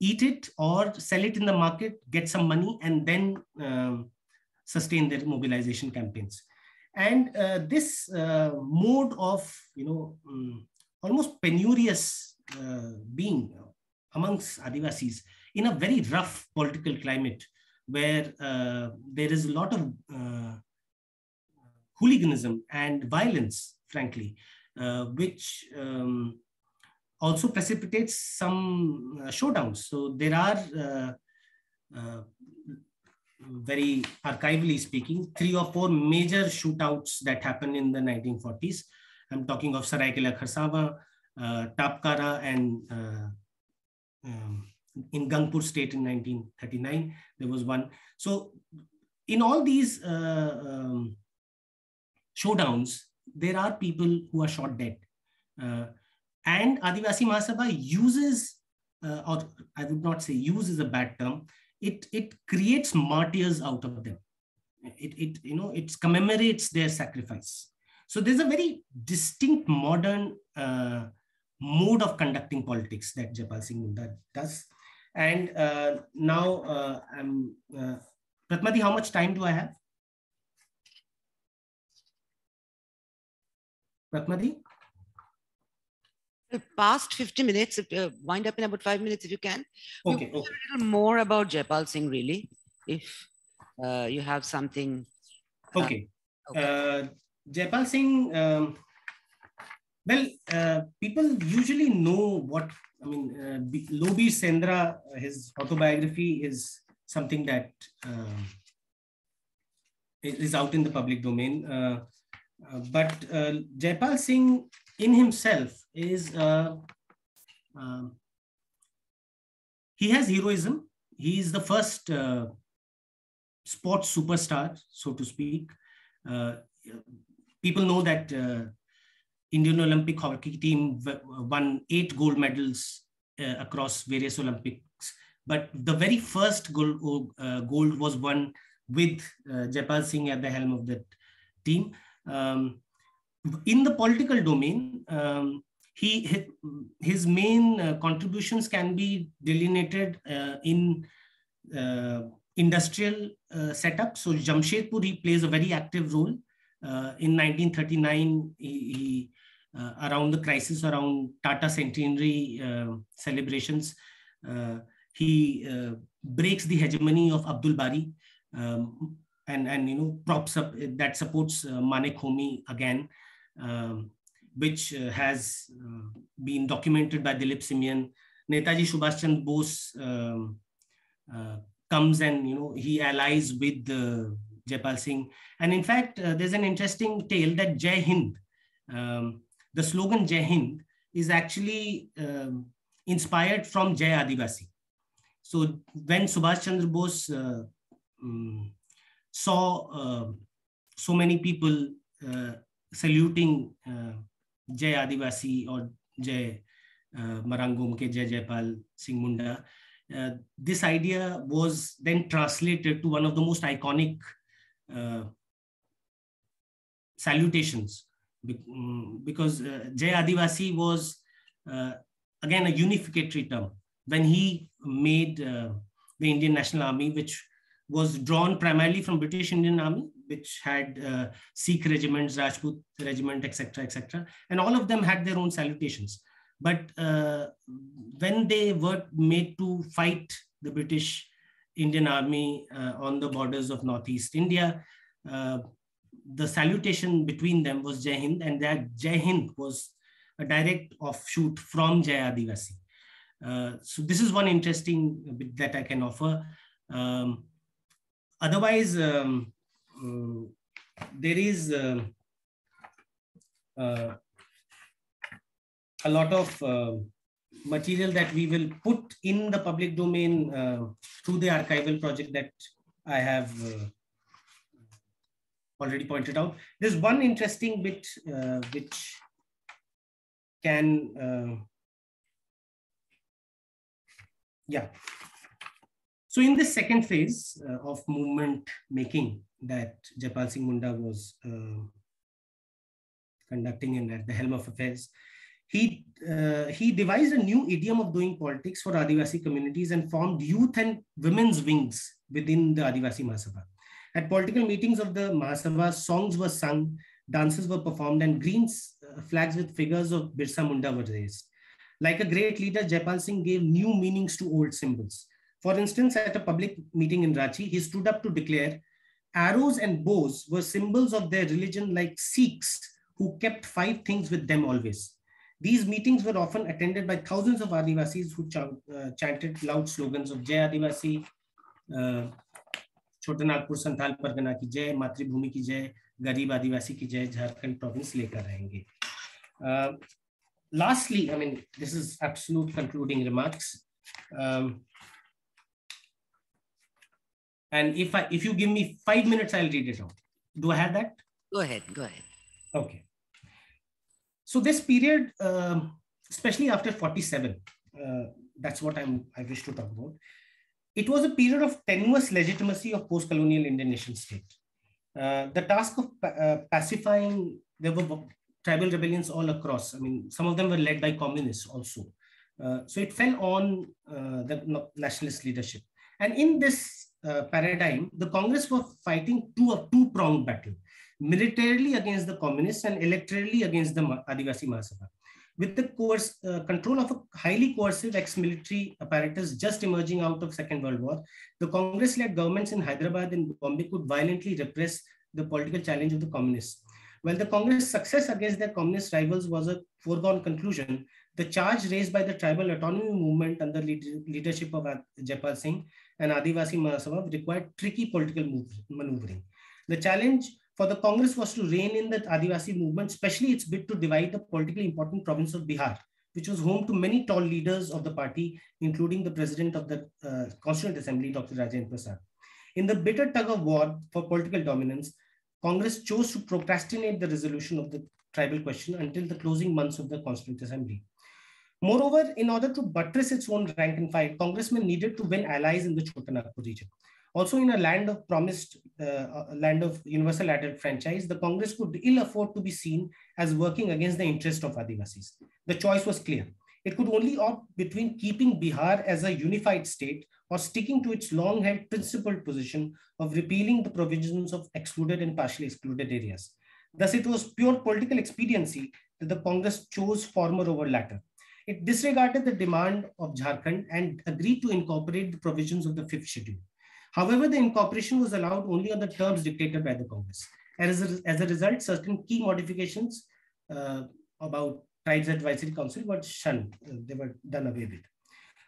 eat it or sell it in the market, get some money, and then um, sustain their mobilization campaigns. And uh, this uh, mode of you know um, almost penurious uh, being amongst Adivasis in a very rough political climate where uh, there is a lot of uh, hooliganism and violence, frankly, uh, which um, also precipitates some showdowns. So there are, very archivally speaking, three or four major shootouts that happened in the 1940s. I'm talking of Saraikela Kharsawan, uh, Tapkara, and uh, um, in Gangpur state in 1939, there was one. So in all these uh, um, showdowns, there are people who are shot dead. Uh, and Adivasi Mahasabha uses, uh, or I would not say use is a bad term, it it creates martyrs out of them it, it you know it commemorates their sacrifice so there's a very distinct modern uh, mode of conducting politics that Jaipal Singh Munda does. And uh, now uh, I'm, uh, Pratmati, how much time do I have? Pratmati? Past 50 minutes, uh, wind up in about five minutes if you can. Okay. okay. A little more about Jaipal Singh, really, if uh, you have something. Okay. okay. Uh, Jaipal Singh, um, well, uh, people usually know what, I mean, uh, Lo Bir Sendra, his autobiography is something that uh, is out in the public domain. Uh, uh, but uh, Jaipal Singh in himself is, uh, um, he has heroism. He is the first uh, sports superstar, so to speak. Uh, people know that uh, Indian Olympic hockey team won eight gold medals uh, across various Olympics. But the very first gold, uh, gold was won with uh, Jaipal Singh at the helm of that team. Um, in the political domain, um, he his main uh, contributions can be delineated uh, in uh, industrial setup. So Jamshedpur, he plays a very active role. In 1939, he, he around the crisis around Tata centenary celebrations, he breaks the hegemony of Abdul Bari. Um, and, and you know props up that supports uh, Manek Homi again, um, which uh, has uh, been documented by Dilip Simeon. Netaji Subhash Bose um, uh, comes and you know he allies with uh, Jaipal Singh. And in fact, uh, there's an interesting tale that Jai Hind, um, the slogan Jai Hind, is actually um, inspired from Jai Adivasi. So when Subhash Chandra Bose um, saw uh, so many people uh, saluting uh, Jai Adivasi or Jai uh, Marang Gomke Jai Jaipal Singh Munda. Uh, this idea was then translated to one of the most iconic uh, salutations because uh, Jai Adivasi was uh, again a unificatory term when he made uh, the Indian National Army, which was drawn primarily from British Indian Army, which had uh, Sikh regiments, Rajput regiment, etc., etc., and all of them had their own salutations. But uh, when they were made to fight the British Indian Army uh, on the borders of Northeast India, uh, the salutation between them was Jai Hind, and that Jai Hind was a direct offshoot from Jai Adivasi. Uh, so this is one interesting bit that I can offer. Um, otherwise, um, uh, there is uh, uh, a lot of uh, material that we will put in the public domain uh, through the archival project that I have already pointed out. There's one interesting bit which can, yeah, so in the second phase uh, of movement making that Jaipal Singh Munda was uh, conducting in at the helm of affairs, he, uh, he devised a new idiom of doing politics for Adivasi communities and formed youth and women's wings within the Adivasi Mahasabha. At political meetings of the Mahasabha, songs were sung, dances were performed, and green uh, flags with figures of Birsa Munda were raised. Like a great leader, Jaipal Singh gave new meanings to old symbols. For instance, at a public meeting in Ranchi, he stood up to declare arrows and bows were symbols of their religion like Sikhs who kept five things with them always. These meetings were often attended by thousands of Adivasis who ch uh, chanted loud slogans of Jai Adivasi, uh, Chota Nagpur Santhal Pargana ki Jai, Matribhumi ki Jai, Garib Adivasi ki Jai, Jharkhand province lekar rahenge. Uh, lastly, I mean, this is absolute concluding remarks. Um, and if I if you give me five minutes, I'll read it out. Do I have that? Go ahead. Go ahead. Okay. So this period, um, especially after 47, uh, that's what I'm I wish to talk about. It was a period of tenuous legitimacy of post-colonial Indian nation state. Uh, the task of uh, pacifying, there were tribal rebellions all across. I mean, some of them were led by communists also. Uh, so it fell on uh, the nationalist leadership. And in this uh, paradigm, the Congress were fighting two, a two-pronged battle, militarily against the communists and electorally against the Adivasi Mahasabha with the course, uh, control of a highly coercive ex-military apparatus just emerging out of Second World War, the Congress-led governments in Hyderabad and Bombay could violently repress the political challenge of the communists. While the Congress' success against their communist rivals was a foregone conclusion, the charge raised by the tribal autonomy movement under leadership of Jaipal Singh and Adivasi Mahasabha required tricky political maneuvering. The challenge for the Congress was to rein in the Adivasi movement, especially its bid to divide the politically important province of Bihar, which was home to many tall leaders of the party, including the president of the uh, Constituent Assembly, Dr. Rajendra Prasad. In the bitter tug of war for political dominance, Congress chose to procrastinate the resolution of the tribal question until the closing months of the Constituent Assembly. Moreover, in order to buttress its own rank and file, congressmen needed to win allies in the Chotanagpur region. Also, in a land of promised uh, land of universal adult franchise, the Congress could ill afford to be seen as working against the interest of Adivasis. The choice was clear. It could only opt between keeping Bihar as a unified state or sticking to its long-held principled position of repealing the provisions of excluded and partially excluded areas. Thus, it was pure political expediency that the Congress chose former over latter. It disregarded the demand of Jharkhand and agreed to incorporate the provisions of the fifth schedule. However, the incorporation was allowed only on the terms dictated by the Congress. As a, as a result, certain key modifications uh, about Tribes Advisory Council were shunned. Uh, they were done away with.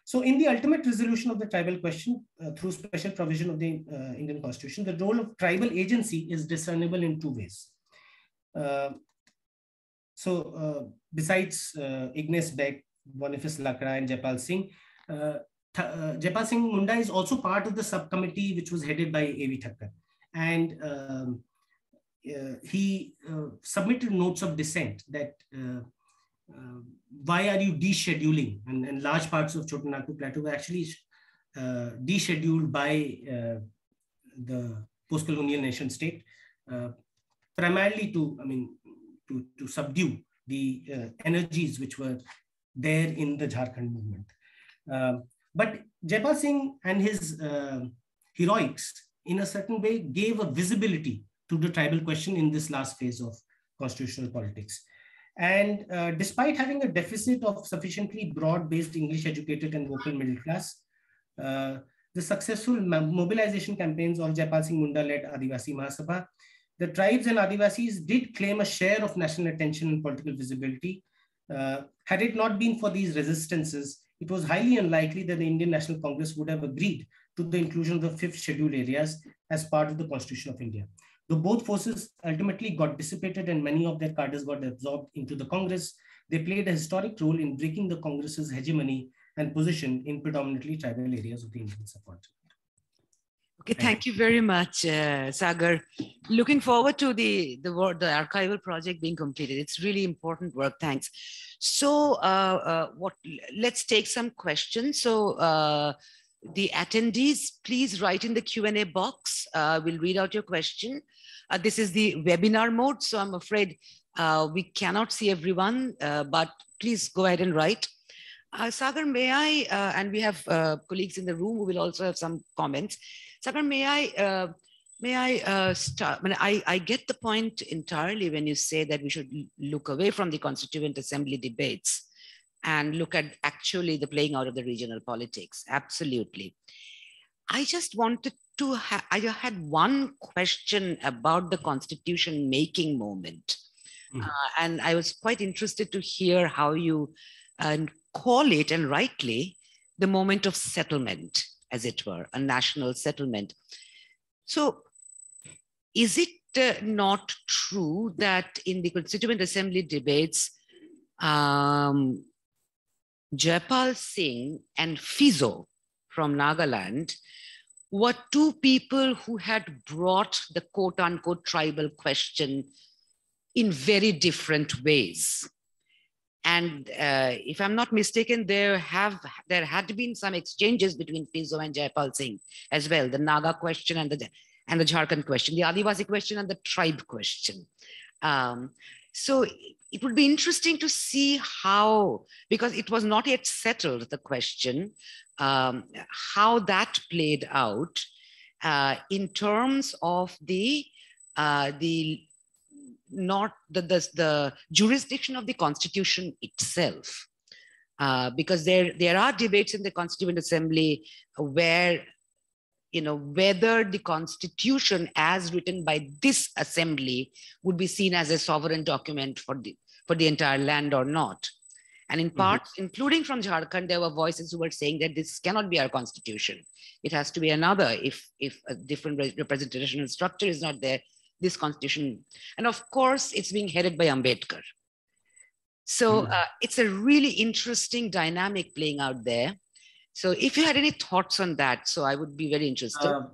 So in the ultimate resolution of the tribal question uh, through special provision of the uh, Indian constitution, the role of tribal agency is discernible in two ways. Uh, so uh, besides uh, Ignace Beck, Boniface Lakra and Jaipal Singh, uh, Jaipal Singh Munda is also part of the subcommittee which was headed by A.V. Thakkar. And um, uh, he uh, submitted notes of dissent that uh, uh, why are you descheduling? And, and large parts of Chotanagpur Plateau were actually uh, descheduled by the post-colonial nation state, primarily to, I mean, to, to subdue the energies which were there in the Jharkhand movement. Um, but Jaipal Singh and his uh, heroics, in a certain way, gave a visibility to the tribal question in this last phase of constitutional politics. And uh, despite having a deficit of sufficiently broad-based English-educated and vocal middle class, uh, the successful mobilization campaigns of Jaipal Singh Munda-led Adivasi Mahasabha, the tribes and Adivasis did claim a share of national attention and political visibility. Uh, had it not been for these resistances, it was highly unlikely that the Indian National Congress would have agreed to the inclusion of the fifth schedule areas as part of the Constitution of India. Though both forces ultimately got dissipated and many of their cadres got absorbed into the Congress, they played a historic role in breaking the Congress's hegemony and position in predominantly tribal areas of the Indian subcontinent. Okay, thank you very much, uh, Saagar. Looking forward to the, the, the archival project being completed. It's really important work, thanks. So uh, uh, what? let's take some questions. So uh, the attendees, please write in the Q&A box. Uh, we'll read out your question. Uh, this is the webinar mode, so I'm afraid uh, we cannot see everyone, but please go ahead and write. Saagar, may I, and we have colleagues in the room who will also have some comments. Saagar, may I May I uh, start? I, mean, I, I get the point entirely when you say that we should look away from the Constituent Assembly debates and look at actually the playing out of the regional politics. Absolutely. I just wanted to have, I had one question about the constitution making moment. Mm. Uh, and I was quite interested to hear how you uh, call it, and rightly, the moment of settlement, as it were, a national settlement. So is it uh, not true that in the Constituent Assembly debates, um, Jaipal Singh and Phizo from Nagaland were two people who had brought the quote unquote tribal question in very different ways. And uh, if I'm not mistaken, there have there had been some exchanges between Phizo and Jaipal Singh as well, the Naga question and the and the Jharkhand question, the Adivasi question and the tribe question. Um, so it would be interesting to see how, because it was not yet settled, the question, um, how that played out uh, in terms of the uh, the not the, the, the jurisdiction of the constitution itself. Uh, because there, there are debates in the Constituent Assembly where, you know, whether the constitution as written by this assembly would be seen as a sovereign document for the, for the entire land or not. And in parts, mm-hmm. including from Jharkhand, there were voices who were saying that this cannot be our constitution. It has to be another. If, if a different representational structure is not there, this constitution. And of course, it's being headed by Ambedkar. So mm. uh, it's a really interesting dynamic playing out there. So if you had any thoughts on that, so I would be very interested. Uh,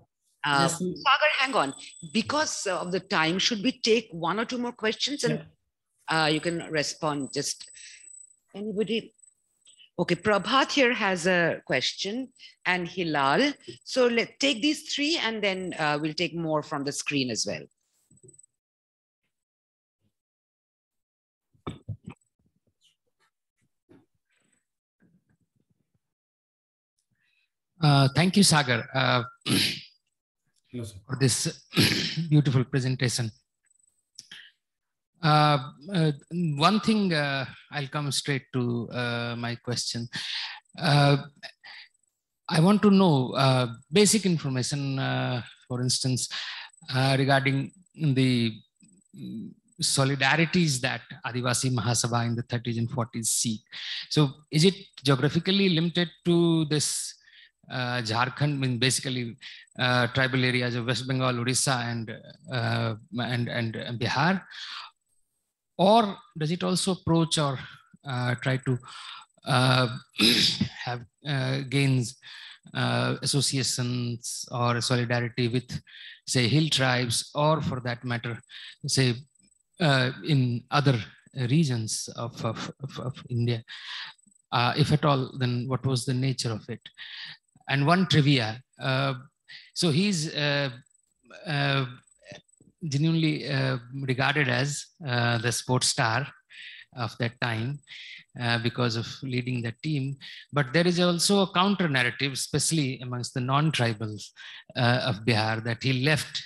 uh, yes. Saagar, hang on. Because of the time, should we take one or two more questions and yeah. uh, you can respond? Just anybody? Okay, Prabhat here has a question and Hilal. So let's take these three and then uh, we'll take more from the screen as well. Uh, thank you, Saagar, uh, for this beautiful presentation. Uh, uh one thing, uh, I'll come straight to my question. I want to know basic information, for instance, regarding the solidarities that Adivasi Mahasabha in the 30s and 40s seek. So is it geographically limited to this uh, Jharkhand, mean basically uh, tribal areas of West Bengal, Odisha, and, uh, and, and, and Bihar? Or does it also approach or uh, try to uh, have uh, gains associations or solidarity with, say, hill tribes, or for that matter, say, in other regions of, of, of, of India? Uh, if at all, then what was the nature of it? And one trivia. Uh, so he's uh, uh, genuinely uh, regarded as uh, the sports star of that time uh, because of leading the team. But there is also a counter narrative, especially amongst the non-tribals of Bihar, that he left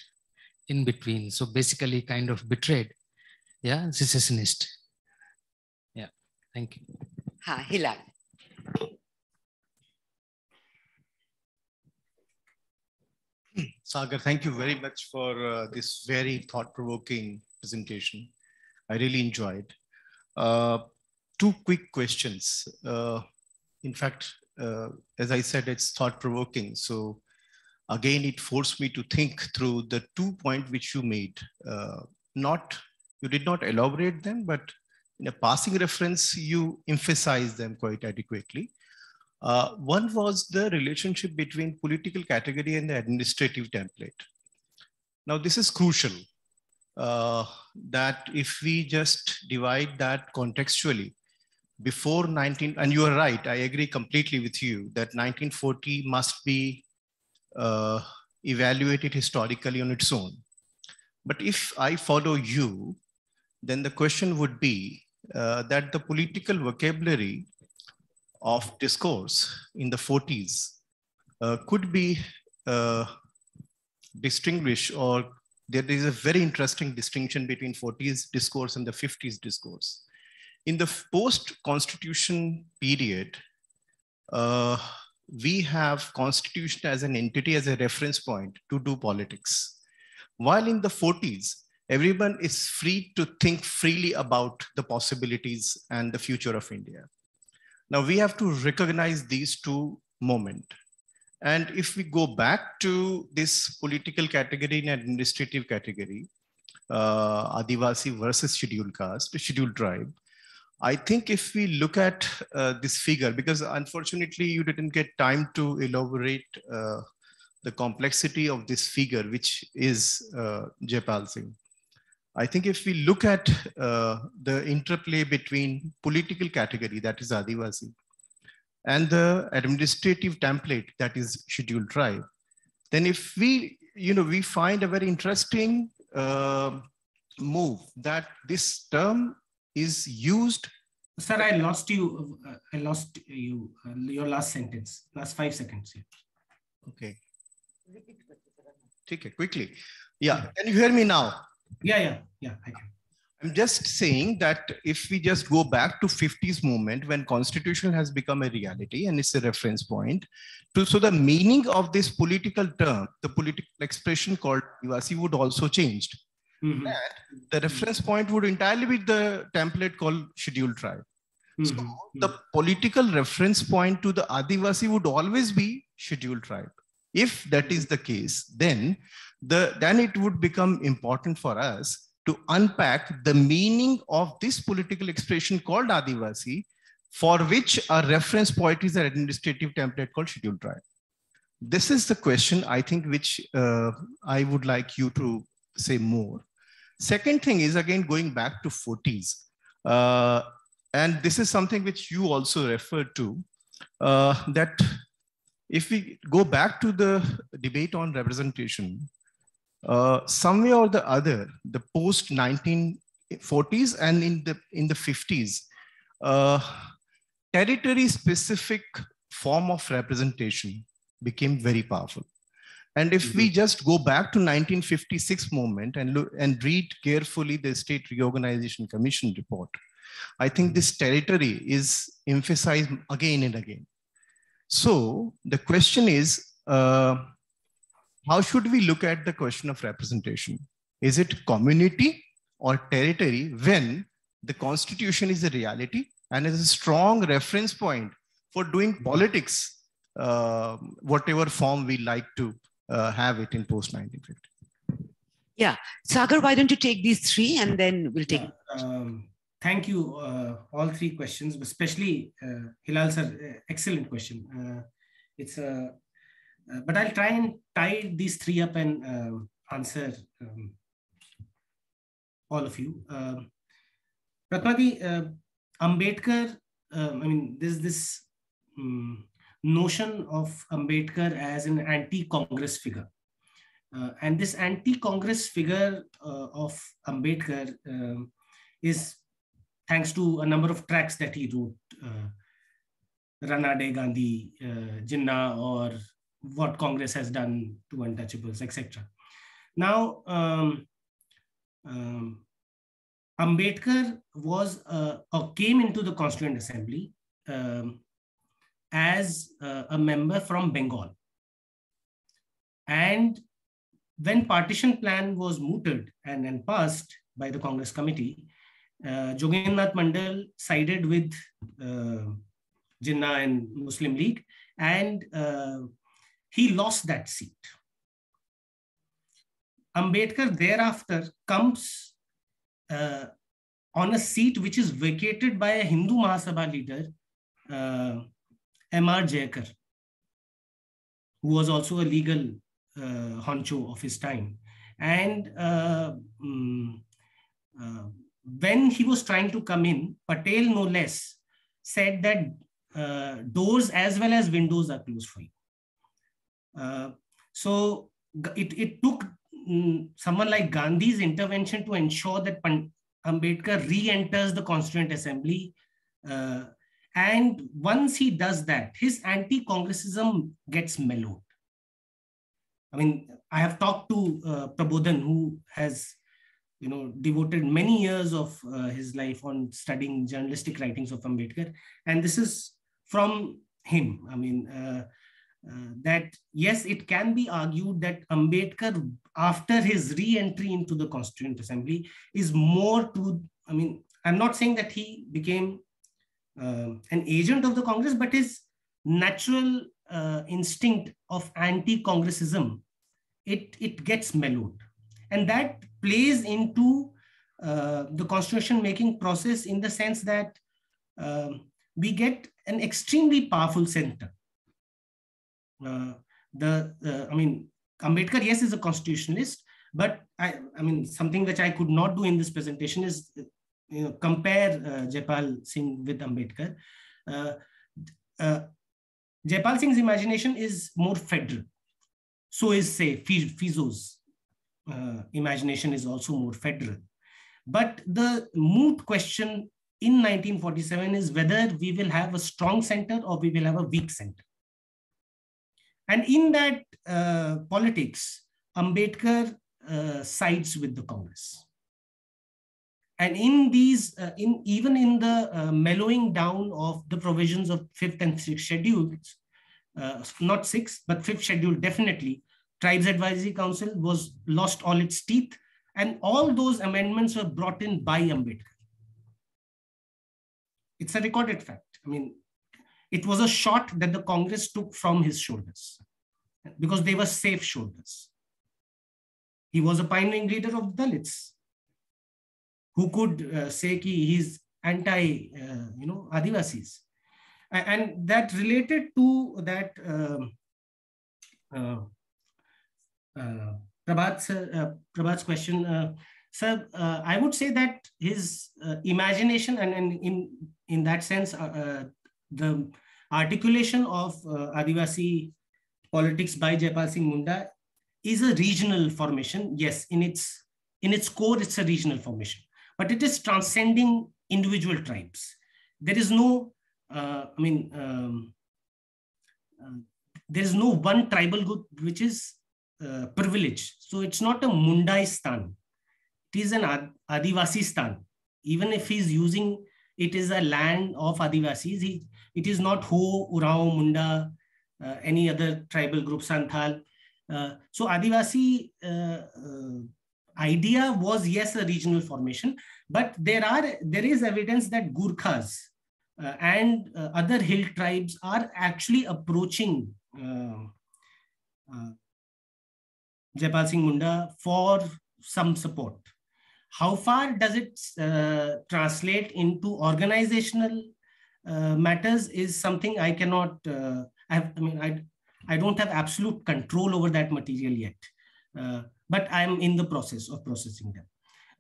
in between. So basically kind of betrayed. Yeah, secessionist. Yeah, thank you. Ha, Hilal. Saagar, thank you very much for uh, this very thought-provoking presentation. I really enjoyed. Uh, two quick questions. Uh, in fact, uh, as I said, it's thought-provoking. So again, it forced me to think through the two points which you made. Uh, not, you did not elaborate them, but in a passing reference, you emphasize them quite adequately. Uh, one was the relationship between political category and the administrative template. Now, this is crucial uh, that if we just divide that contextually, before 19, and you are right, I agree completely with you that 1940 must be uh, evaluated historically on its own. But if I follow you, then the question would be uh, that the political vocabulary of discourse in the 40s uh, could be uh, distinguished or there is a very interesting distinction between 40s discourse and the 50s discourse. In the post-constitution period, uh, we have constitution as an entity, as a reference point to do politics. While in the 40s, everyone is free to think freely about the possibilities and the future of India. Now we have to recognize these two moments. And if we go back to this political category and administrative category, uh, Adivasi versus scheduled caste, scheduled tribe, I think if we look at uh, this figure, because unfortunately you didn't get time to elaborate uh, the complexity of this figure, which is uh, Jaipal Singh. I think if we look at uh, the interplay between political category, that is Adivasi, and the administrative template, that is scheduled tribe, then if we, you know, we find a very interesting uh, move that this term is used. Sir, I lost you. Uh, I lost you. Uh, your last sentence, last five seconds. Okay. Take it quickly. Yeah. Can you hear me now? Yeah, yeah, yeah. I can. I'm just saying that if we just go back to 50s movement when constitution has become a reality and it's a reference point, to, so the meaning of this political term, the political expression called Adivasi would also change. Mm -hmm. the reference point would entirely be the template called scheduled tribe. Mm -hmm. So mm-hmm. the political reference point to the Adivasi would always be scheduled tribe. If that is the case, then the then it would become important for us to unpack the meaning of this political expression called Adivasi, for which a reference point is an administrative template called scheduled tribe. This is the question I think which uh, I would like you to say more. Second thing is again going back to 40s. Uh, and this is something which you also referred to, uh, that if we go back to the debate on representation, uh, some way or the other, the post 1940s and in the in the 50s, uh, territory specific form of representation became very powerful. And if mm-hmm. we just go back to 1956 moment and look and read carefully the State Reorganization Commission report, I think mm-hmm. this territory is emphasized again and again. So the question is, uh, how should we look at the question of representation? Is it community or territory when the constitution is a reality and is a strong reference point for doing politics, uh, whatever form we like to uh, have it in post 1950. Yeah, Saagar, why don't you take these three and then we'll take. Um, thank you, uh, all three questions, especially uh, Hilal sir, uh, excellent question. Uh, it's a, uh, but I'll try and tie these three up and um, answer um, all of you. Um, Ratmadi, uh, Ambedkar, um, I mean, there's this um, notion of Ambedkar as an anti-Congress figure. Uh, and this anti-Congress figure uh, of Ambedkar um, is thanks to a number of tracts that he wrote, uh, Ranade Gandhi, uh, Jinnah, or what Congress has done to untouchables, etc. Now, um, um, Ambedkar was uh, or came into the Constituent Assembly um, as uh, a member from Bengal. And when partition plan was mooted and, and passed by the Congress committee, uh, Jogendranath Mandal sided with uh, Jinnah and Muslim League, and uh, he lost that seat. Ambedkar thereafter comes uh, on a seat which is vacated by a Hindu Mahasabha leader, uh, M.R. Jayakar, who was also a legal uh, honcho of his time. And uh, um, when he was trying to come in, Patel, no less, said that uh, doors as well as windows are closed for you. Uh, so it, it took um, someone like Gandhi's intervention to ensure that Ambedkar re-enters the Constituent Assembly uh, and once he does that, his anti-Congressism gets mellowed. I mean, I have talked to uh, Prabodhan, who has, you know, devoted many years of uh, his life on studying journalistic writings of Ambedkar, and this is from him. I mean, uh, that yes, it can be argued that Ambedkar, after his re-entry into the Constituent Assembly, is more to. I mean, I'm not saying that he became uh, an agent of the Congress, but his natural uh, instinct of anti-Congressism, it, it gets mellowed. And that plays into uh, the constitution making process in the sense that um, we get an extremely powerful center. Uh, the, I mean, Ambedkar, yes, is a constitutionalist, But I, I mean, something which I could not do in this presentation is you know, compare uh, Jaipal Singh with Ambedkar. Uh, uh, Jaipal Singh's imagination is more federal. So is, say, Phizo's uh, imagination is also more federal. But the moot question in 1947 is whether we will have a strong center or we will have a weak center. And in that uh, politics, Ambedkar uh, sides with the Congress. And in these, uh, in even in the uh, mellowing down of the provisions of fifth and sixth schedules, uh, not sixth, but fifth schedule definitely, Tribes Advisory Council was lost all its teeth, and all those amendments were brought in by Ambedkar. It's a recorded fact. I mean, it was a shot that the Congress took from his shoulders because they were safe shoulders. He was a pioneering leader of Dalits who could uh, say ki he's anti, uh, you know, Adivasis. And that related to that um, uh, uh, Prabhat's, uh, Prabhat's question, uh, sir, uh, I would say that his uh, imagination and, and in, in that sense, uh, the articulation of Adivasi politics by Jaipal Singh Munda is a regional formation. Yes, in its in its core, it's a regional formation, but it is transcending individual tribes. There is no, uh, I mean, um, uh, there is no one tribal group which is uh, privileged. So it's not a Mundaistan. It is an Adivasistan. Even if he's using it is a land of Adivasis, he, it is not Ho, Urao, Munda, uh, any other tribal group, Santhal. Uh, so Adivasi uh, idea was yes a regional formation, but there are there is evidence that Gurkhas uh, and uh, other hill tribes are actually approaching uh, Jaipal Singh Munda for some support. How far does it translate into organizational matters is something I cannot I, have, I mean, I, I don't have absolute control over that material yet, uh, but I'm in the process of processing them.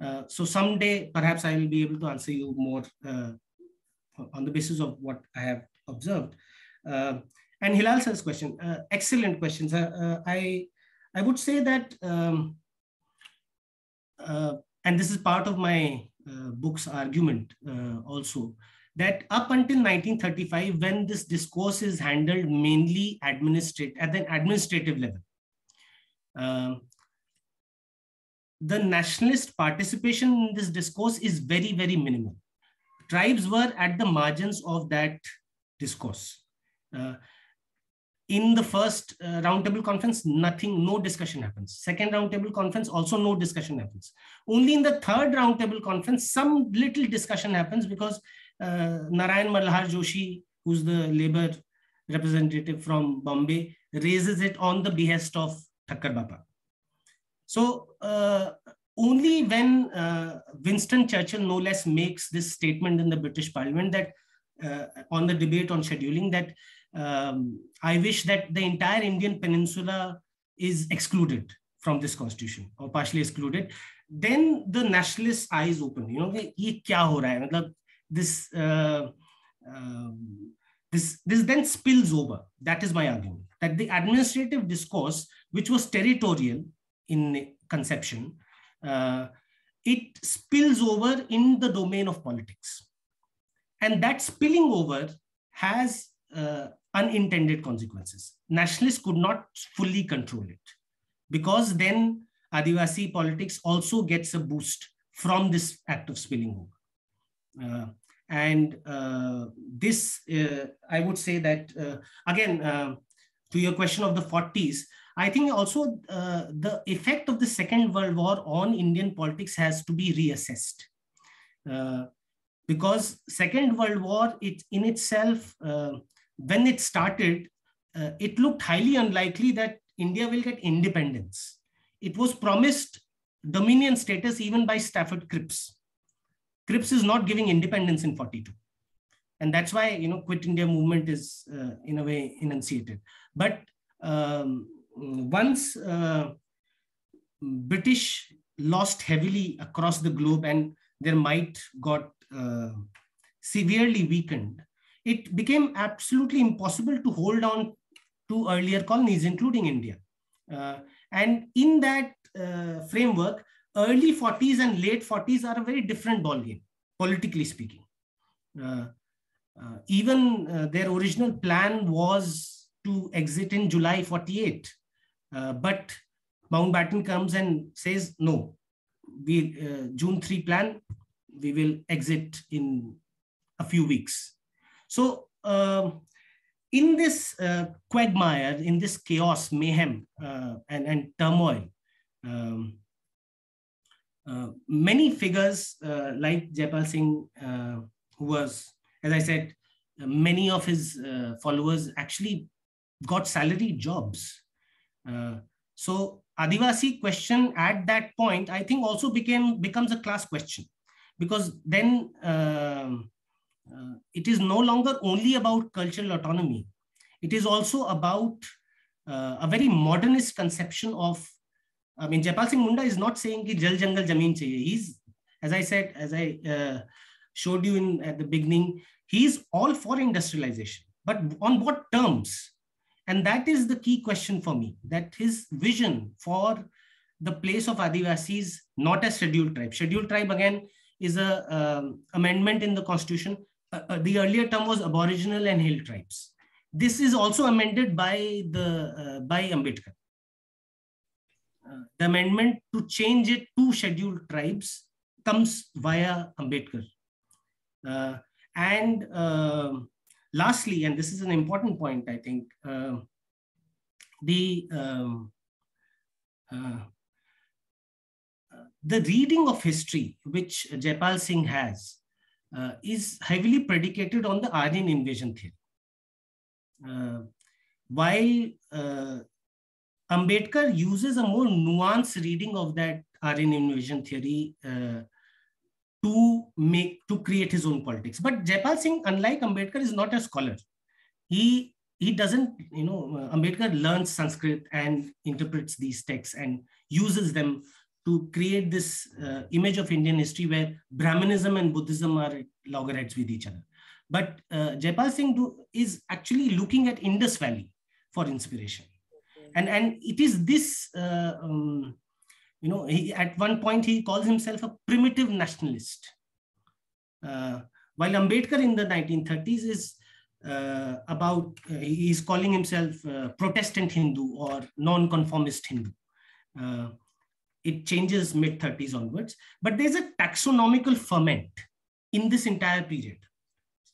Uh, so someday, perhaps I will be able to answer you more uh, on the basis of what I have observed. Uh, and Hilal sir's question, uh, excellent questions. Uh, I, I would say that, um, and this is part of my book's argument also, that up until 1935, when this discourse is handled mainly administrate at the administrative level, uh, the nationalist participation in this discourse is very, very minimal. Tribes were at the margins of that discourse. Uh, in the first uh, roundtable conference, nothing, no discussion happens. Second roundtable conference, also no discussion happens. Only in the third roundtable conference, some little discussion happens because Narayan Malhar Joshi, who's the labor representative from Bombay, raises it on the behest of Thakkar Bapa. So uh, only when uh, Winston Churchill no less makes this statement in the British Parliament that uh, on the debate on scheduling that um, I wish that the entire Indian peninsula is excluded from this constitution or partially excluded, then the nationalist eyes open. You know, ये क्या हो रहा है? मतलब This uh, um, this this then spills over. That is my argument that the administrative discourse, which was territorial in conception, uh, it spills over in the domain of politics, and that spilling over has uh, unintended consequences. Nationalists could not fully control it because then Adivasi politics also gets a boost from this act of spilling over. Uh, and uh, this, uh, I would say that, uh, again, uh, to your question of the 40s, I think also uh, the effect of the Second World War on Indian politics has to be reassessed. because Second World War, it in itself, when it started, it looked highly unlikely that India will get independence. It was promised dominion status even by Stafford Cripps. Cripps is not giving independence in 42. And that's why, you know, quit India movement is uh, in a way enunciated. But um, once, uh, British lost heavily across the globe and their might got uh, severely weakened, it became absolutely impossible to hold on to earlier colonies, including India. Uh, and in that uh, framework, early 40s and late 40s are a very different ballgame, politically speaking. Uh, uh, even uh, their original plan was to exit in July 48. Uh, but Mountbatten comes and says, no, we uh, June 3 plan, we will exit in a few weeks. So um, in this uh, quagmire, in this chaos, mayhem, and, and turmoil, um, many figures uh, like Jaipal Singh, uh, who was, as I said, many of his followers actually got salary jobs. so Adivasi question at that point, I think also became becomes a class question because then um, uh, it is no longer only about cultural autonomy. It is also about uh, a very modernist conception of, I mean, Jaipal Singh Munda is not saying ki jal jangal jameen chahiye. He's, as I said, as I uh, showed you in at the beginning, he's all for industrialization. But on what terms? And that is the key question for me, that his vision for the place of Adivasis, not as scheduled tribe. Scheduled tribe, again, is a um, amendment in the constitution uh, uh, the earlier term was aboriginal and hill tribes. This is also amended by the uh, by Ambedkar. Uh, the amendment to change it to scheduled tribes comes via Ambedkar. Uh, and um, lastly, and this is an important point, I think, um, the um, uh, the reading of history, which Jaipal Singh has, uh, is heavily predicated on the Aryan invasion theory. Uh, while uh, Ambedkar uses a more nuanced reading of that Aryan invasion theory uh, to make to create his own politics. But Jaipal Singh, unlike Ambedkar, is not a scholar. He he doesn't, you know, Ambedkar learns Sanskrit and interprets these texts and uses them to create this uh, image of Indian history where Brahmanism and Buddhism are loggerheads with each other. But uh, Jaipal Singh do, is actually looking at Indus Valley for inspiration. And, and it is this, uh, um, you know, he, at one point he calls himself a primitive nationalist. Uh, while Ambedkar in the 1930s is uh, about, uh, he's calling himself uh, Protestant Hindu or non-conformist Hindu it changes mid 30s onwards. But there's a taxonomical ferment in this entire period.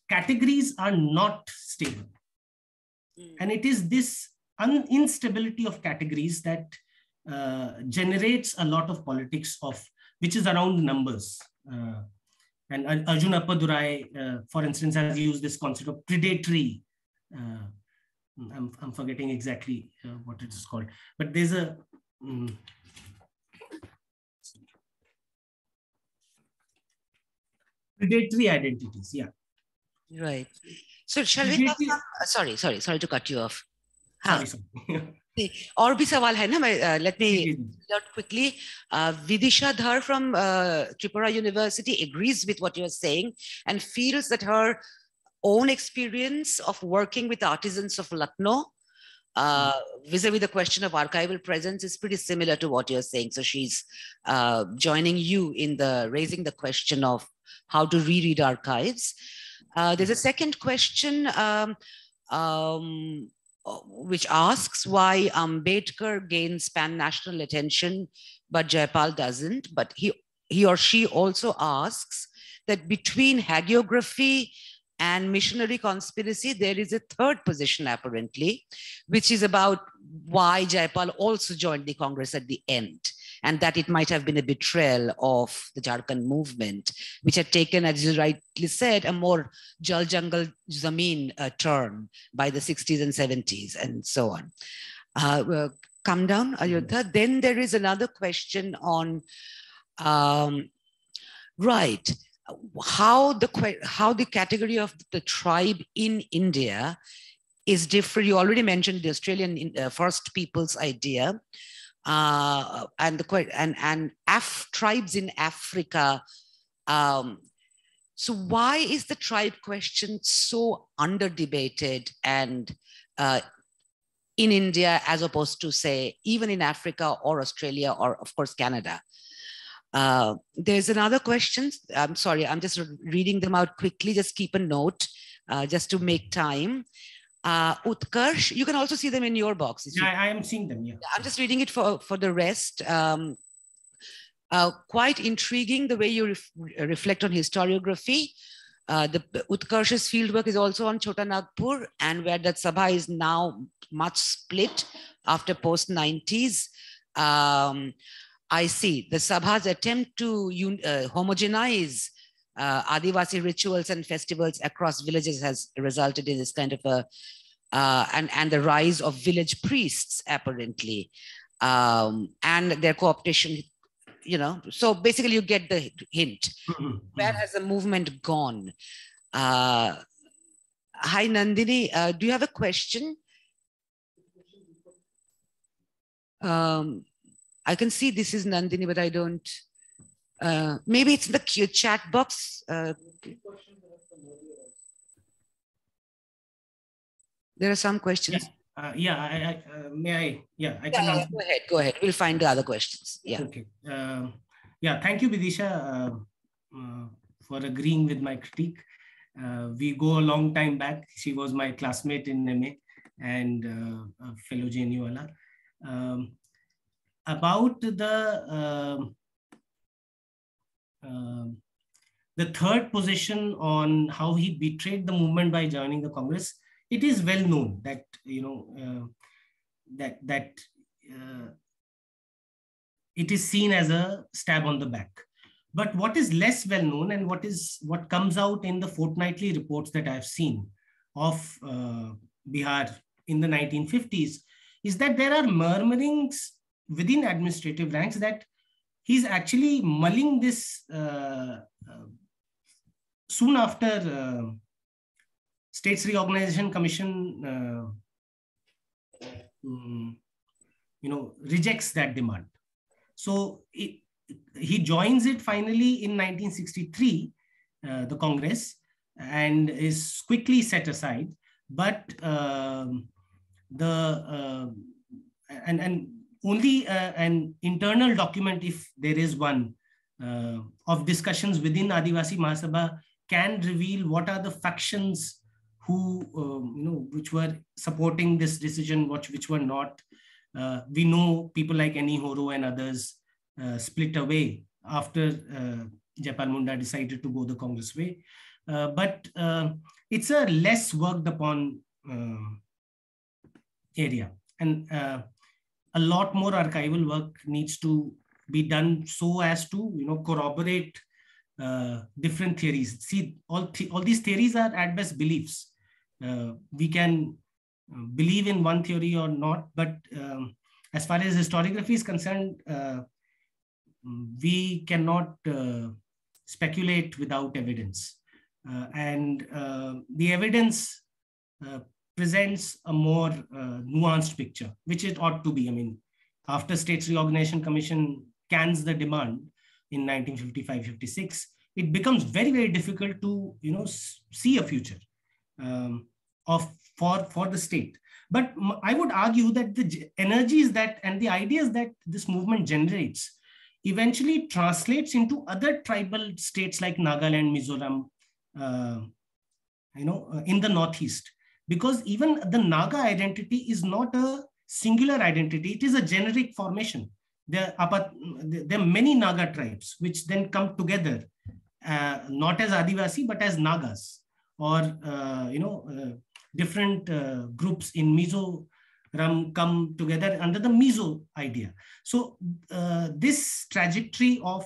Categories are not stable. Mm. And it is this instability of categories that uh, generates a lot of politics of which is around numbers. Uh, and Arjun Appadurai, uh, for instance, has used this concept of predatory. Uh, I'm, I'm forgetting exactly uh, what it is called, but there's a um, predatory identities. Yeah. Right. So shall we talk some, sorry, sorry, sorry to cut you off. Sorry, sorry. और भी सवाल है ना मैं let me out quickly uh, Vidisha Dhar from uh, Tripura University agrees with what you're saying and feels that her own experience of working with artisans of Lucknow uh, vis-a-vis the question of archival presence is pretty similar to what you're saying. So she's uh, joining you in the raising the question of how to reread archives. Uh, there's a second question um, um, which asks why um, Ambedkar gains pan-national attention, but Jaipal doesn't. But he, he or she also asks that between hagiography and missionary conspiracy, there is a third position apparently, which is about why Jaipal also joined the Congress at the end and that it might have been a betrayal of the Jharkhand movement, which had taken, as you rightly said, a more Jal Jangal Zameen uh, turn by the 60s and 70s and so on. Uh, come down, Ayodhya. Mm-hmm. Then there is another question on, um, right, how the, how the category of the tribe in India is different. You already mentioned the Australian uh, First Peoples idea. Uh, and the and and Af tribes in Africa. Um, so why is the tribe question so under debated and uh, in India as opposed to say even in Africa or Australia or of course Canada? Uh, there's another question. I'm sorry, I'm just reading them out quickly. Just keep a note, uh, just to make time. Uh, Utkarsh, you can also see them in your boxes. Yeah, I am seeing them. Yeah, I'm just reading it for for the rest. Um, uh, quite intriguing the way you ref reflect on historiography. Uh, the Utkarsh's fieldwork is also on Chota Nagpur, and where that Sabha is now much split after post 90s. Um, I see the Sabha's attempt to uh, homogenize uh, Adivasi rituals and festivals across villages has resulted in this kind of a, uh, and, and the rise of village priests, apparently, um, and their co-optation, you know, so basically you get the hint. Mm-hmm. Where has the movement gone? Uh, hi, Nandini, uh, do you have a question? Um, I can see this is Nandini, but I don't. Uh, maybe it's in the chat box. Uh, there are some questions. Yeah, uh, yeah I, I, uh, may I? Yeah, I can yeah, Go ahead, go ahead. We'll find the other questions. Yeah. Okay. Uh, yeah, thank you, Vidisha, uh, for agreeing with my critique. we go a long time back. She was my classmate in MA and a fellow JNU um, about the uh, the third position on how he betrayed the movement by joining the Congress, it is well known that you know uh, that that uh, it is seen as a stab on the back. But what is less well known and what is what comes out in the fortnightly reports that I've seen of uh, Bihar in the 1950s is that there are murmurings within administrative ranks that he's actually mulling this uh, uh, soon after uh, states reorganization commission um, you know rejects that demand. So it, he joins it finally in 1963 uh, the congress and is quickly set aside. But um, the uh, and and only uh, an internal document, if there is one, uh, of discussions within Adivasi Mahasabha can reveal what are the factions who, um, you know, which were supporting this decision, which, which were not. Uh, we know people like N.E. Horo and others uh, split away after uh, Jaipal Munda decided to go the Congress way. Uh, but it's a less worked upon area. And a lot more archival work needs to be done so as to you know corroborate uh, different theories. See, all th all these theories are at best beliefs. Uh, we can uh, believe in one theory or not, but um, as far as historiography is concerned, uh, we cannot uh, speculate without evidence. Uh, and the evidence presents a more uh, nuanced picture, which it ought to be. I mean, after States Reorganization Commission cans the demand in 1955-56, it becomes very, very difficult to, you know, see a future um, of for, for the state. But I would argue that the energies that and the ideas that this movement generates eventually translates into other tribal states like Nagaland, Mizoram, uh, you know, uh, in the Northeast because even the Naga identity is not a singular identity, it is a generic formation. There are, there are many Naga tribes which then come together, uh, not as Adivasi, but as Nagas or, uh, you know, uh, different uh, groups in Mizoram come together under the Mizo idea. So uh, this trajectory of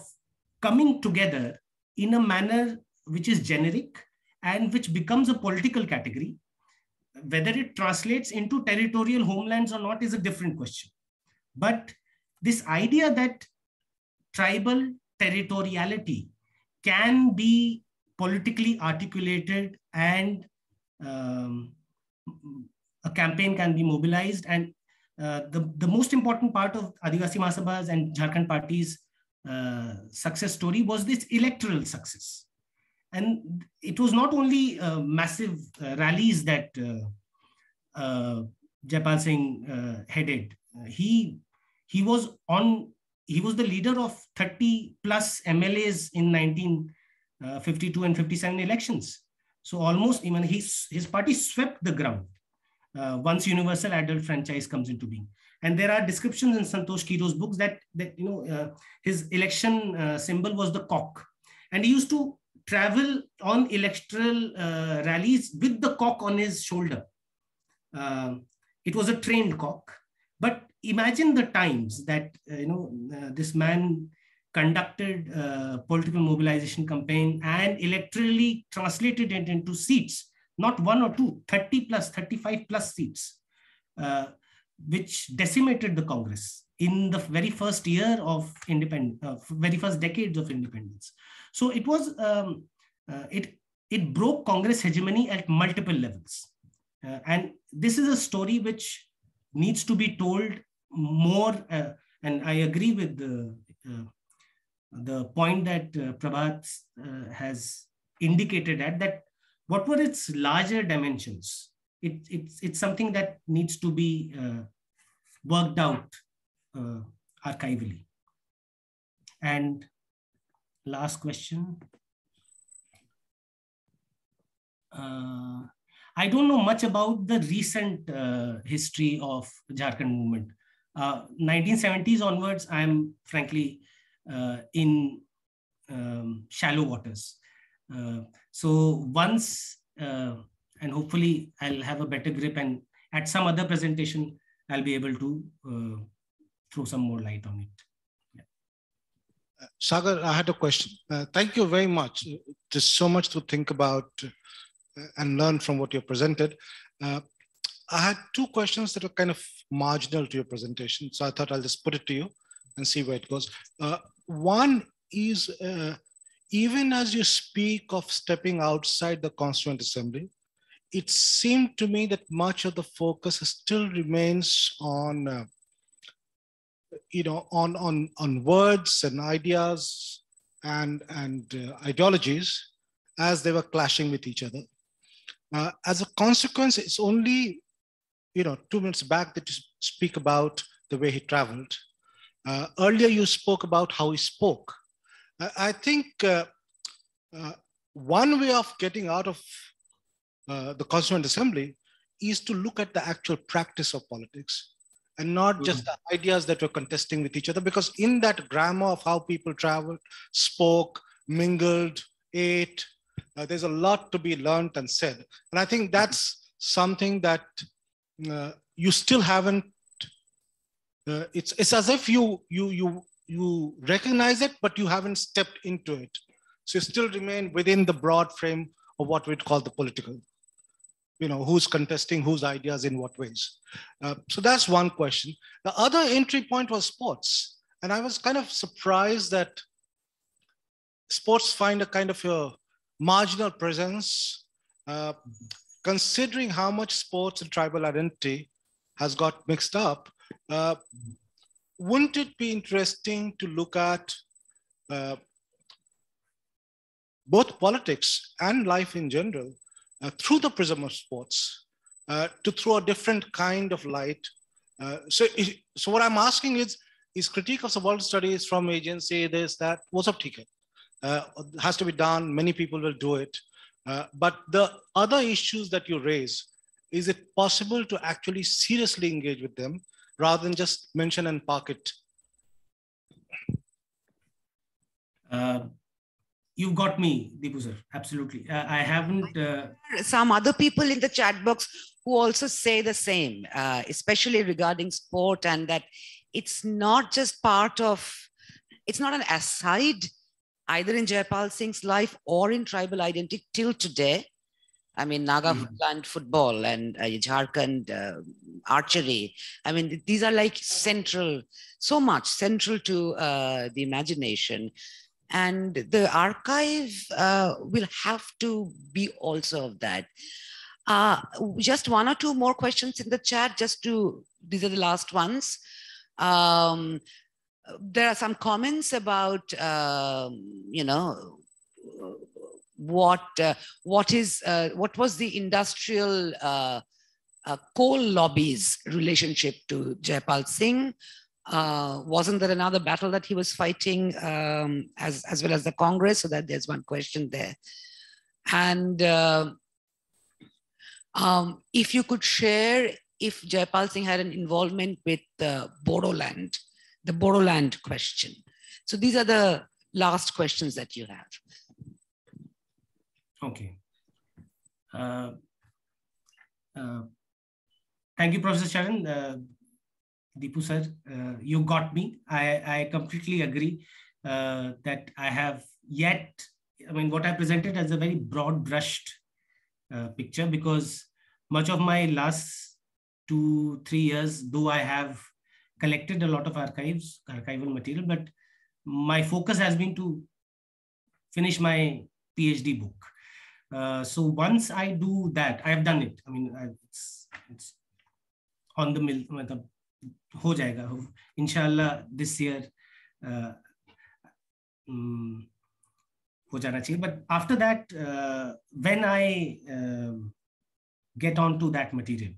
coming together in a manner which is generic and which becomes a political category whether it translates into territorial homelands or not is a different question. But this idea that tribal territoriality can be politically articulated and um, a campaign can be mobilized and uh, the, the most important part of Adivasi Mahasabhas and Jharkhand Party's uh, success story was this electoral success. And it was not only uh, massive uh, rallies that uh, uh, Jaipal Singh headed. he he was on he was the leader of 30 plus MLAs in 1952 and 57 elections. So almost even his, his party swept the ground uh, once universal adult franchise comes into being. And there are descriptions in Santosh Kiro's books that, that you know, uh, his election uh, symbol was the cock. And he used to travel on electoral uh, rallies with the cock on his shoulder. Uh, it was a trained cock. But imagine the times that, uh, you know, this man conducted political mobilization campaign and electorally translated it into seats not one or two, 30 plus, 35 plus seats, uh, which decimated the Congress in the very first year of independence, uh, very first decades of independence. So it was, um, uh, it, it broke Congress hegemony at multiple levels. Uh, and this is a story which needs to be told more. Uh, and I agree with the, uh, the point that uh, Prabhat has indicated at that what were its larger dimensions? It, it's, it's something that needs to be uh, worked out uh, archivally. And last question. Uh, I don't know much about the recent uh, history of Jharkhand movement. 1970s uh, onwards, I'm frankly uh, in um, shallow waters. Uh, so once, uh, and hopefully I'll have a better grip and at some other presentation, I'll be able to throw some more light on it. Saagar, I had a question. Uh, thank you very much. There's so much to think about and learn from what you presented. Uh, I had two questions that are kind of marginal to your presentation. So I thought I'll just put it to you and see where it goes. Uh, one is uh, even as you speak of stepping outside the Constituent Assembly, it seemed to me that much of the focus still remains on, uh, you know, on, on, on words and ideas and, and uh, ideologies as they were clashing with each other. Uh, as a consequence, it's only, you know, two minutes back that you speak about the way he traveled. Uh, earlier, you spoke about how he spoke. I think uh, uh, one way of getting out of uh, the Constituent Assembly is to look at the actual practice of politics and not mm-hmm. just the ideas that we're contesting with each other. Because in that grammar of how people traveled, spoke, mingled, ate, uh, there's a lot to be learned and said. And I think that's something that uh, you still haven't. Uh, it's it's as if you you you you recognize it, but you haven't stepped into it. So you still remain within the broad frame of what we'd call the political. You know, who's contesting whose ideas in what ways. Uh, so that's one question. The other entry point was sports. And I was kind of surprised that sports find a kind of a marginal presence, uh, considering how much sports and tribal identity has got mixed up. Uh, wouldn't it be interesting to look at uh, both politics and life in general uh, through the prism of sports uh, to throw a different kind of light. Uh, so, so what I'm asking is, is critique of the world studies from agency, this, that, what's up ticket. Uh, has to be done, many people will do it. Uh, but the other issues that you raise, is it possible to actually seriously engage with them rather than just mention and park it? Uh, you got me, Deepu sir. Absolutely. Uh, I haven't. Uh... Some other people in the chat box who also say the same, uh, especially regarding sport, and that it's not just part of, it's not an aside either in Jaipal Singh's life or in tribal identity till today. I mean, Naga mm-hmm. football and uh, Jharkhand uh, archery. I mean, these are like central, so much central to uh, the imagination and the archive uh, will have to be also of that Uh, just one or two more questions in the chat, just to, these are the last ones. Um, there are some comments about, um, you know, what uh, what is uh, what was the industrial uh, uh coal lobby's relationship to Jaipal Singh? Uh, wasn't there another battle that he was fighting um, as as well as the Congress? So that there's one question there. And uh, um, if you could share if Jaipal Singh had an involvement with the Bodoland, the Bodoland question. So these are the last questions that you have. Okay. Uh, uh, thank you, Professor Sharan. Deepu sir, uh, you got me. I, I completely agree uh, that I have yet, I mean, what I presented as a very broad brushed uh, picture because much of my last two, three years, though I have collected a lot of archives, archival material, but my focus has been to finish my PhD book. Uh, so once I do that, I have done it. I mean, it's, it's on the mill, हो जाएगा inshallah this year uh, um, हो जाना चाहिए but after that uh, when I uh, get on to that material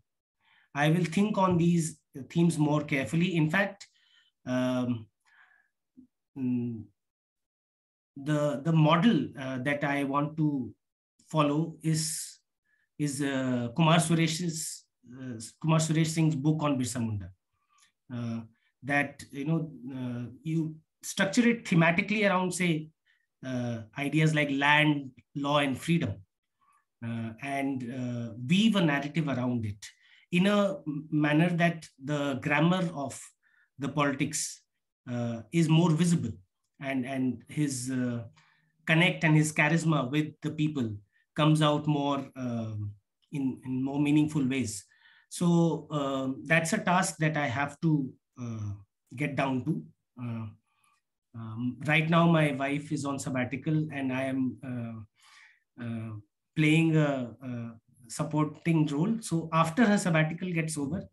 I will think on these themes more carefully in fact um, mm, the the model uh, that I want to follow is is uh, Kumar Suresh's uh, Kumar Suresh Singh's book on Birsa Munda. Uh, that you know uh, you structure it thematically around say uh, ideas like land, law, and freedom, and weave a narrative around it in a manner that the grammar of the politics is more visible and and his connect and his charisma with the people comes out more um, in, in more meaningful ways. So um, that's a task that I have to uh, get down to. Uh, um, right now, my wife is on sabbatical and I am uh, uh playing a, a, supporting role. So after her sabbatical gets over,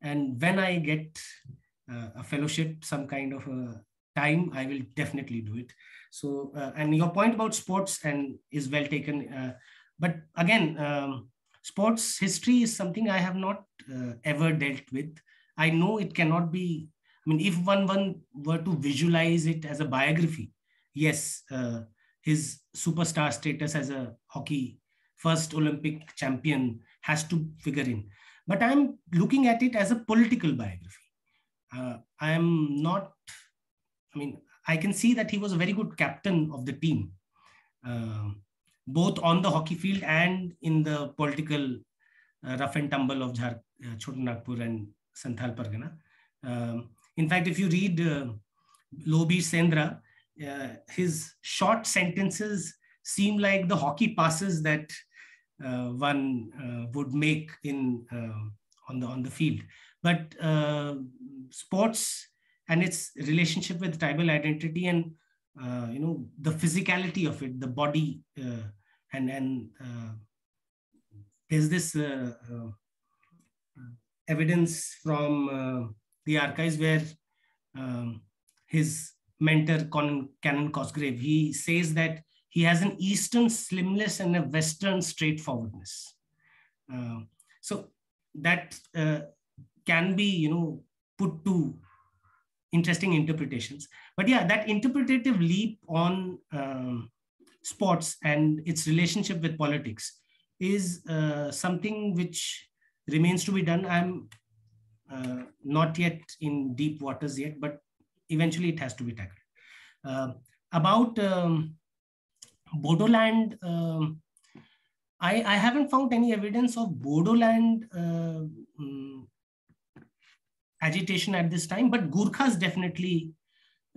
and when I get uh, a fellowship, some kind of a time, I will definitely do it. So, uh, and your point about sports and is well taken. but again, um, sports history is something I have not uh, ever dealt with. I know it cannot be, I mean, if one, one were to visualize it as a biography, yes, uh, his superstar status as a hockey first Olympic champion has to figure in. But I'm looking at it as a political biography. Uh, I am not, I mean, I can see that he was a very good captain of the team. Uh, both on the hockey field and in the political uh, rough and tumble of Jhar, uh, Chotanagpur and Santhal Pargana. Um, in fact, if you read uh, Lo Bir Sendra, uh, his short sentences seem like the hockey passes that uh, one uh, would make in uh, on the on the field. But sports and its relationship with tribal identity and uh, you know the physicality of it the body uh, and and uh, there's this uh, uh, evidence from the archives where um, his mentor Canon, Canon Cosgrave he says that he has an eastern slimness and a western straightforwardness so that can be you know put to interesting interpretations. But yeah, that interpretative leap on um, sports and its relationship with politics is uh, something which remains to be done. I'm uh, not yet in deep waters yet, but eventually it has to be tackled. Uh, about um, Bodoland, um, I, I, haven't found any evidence of Bodoland uh, um, agitation at this time, but Gurkhas definitely,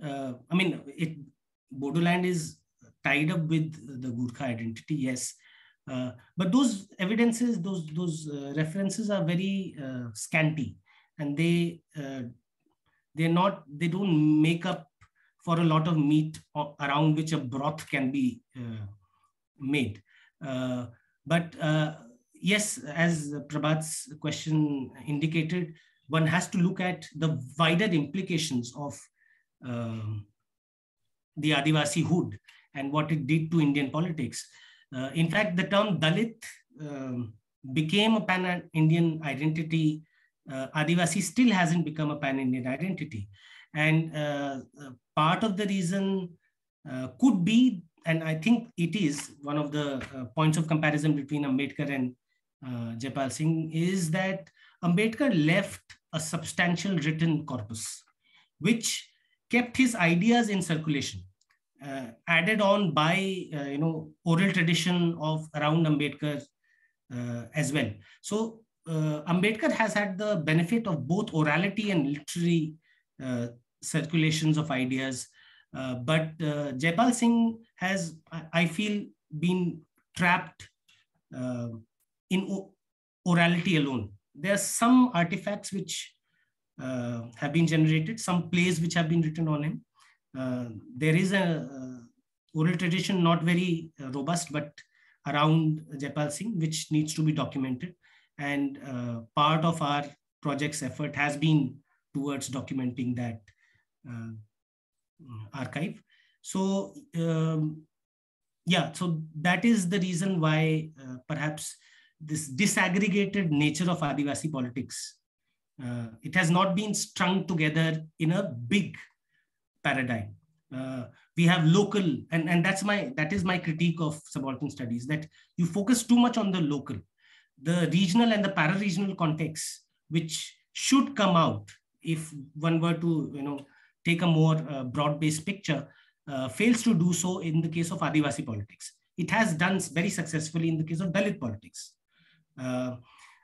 uh, I mean, it, Bodoland is tied up with the Gurkha identity, yes. Uh, but those evidences, those, those uh, references are very uh, scanty and they, uh, they're not, they don't make up for a lot of meat around which a broth can be uh, made. but yes, as Prabhat's question indicated, one has to look at the wider implications of the Adivasi hood and what it did to Indian politics. Uh, in fact, the term Dalit um, became a pan-Indian identity. Uh, Adivasi still hasn't become a pan-Indian identity. And uh, part of the reason could be, and I think it is one of the uh, points of comparison between Ambedkar and uh, Singh, is that Ambedkar left a substantial written corpus, which kept his ideas in circulation, uh, added on by uh, you know oral tradition of around Ambedkar uh, as well. So uh, Ambedkar has had the benefit of both orality and literary circulations of ideas. But Jaipal Singh has, I feel, been trapped in orality alone. There are some artifacts which have been generated, some plays which have been written on him. Uh, there is a uh, oral tradition, not very uh, robust, but around Jaipal Singh, which needs to be documented. And uh, part of our project's effort has been towards documenting that uh, archive. So um, yeah, so that is the reason why perhaps this disaggregated nature of Adivasi politics. Uh, it has not been strung together in a big paradigm. Uh, we have local, and, and that's my that is my critique of subaltern studies that you focus too much on the local, the regional and the para-regional context, which should come out if one were to you know take a more uh, broad-based picture, uh, fails to do so in the case of Adivasi politics. It has done very successfully in the case of Dalit politics.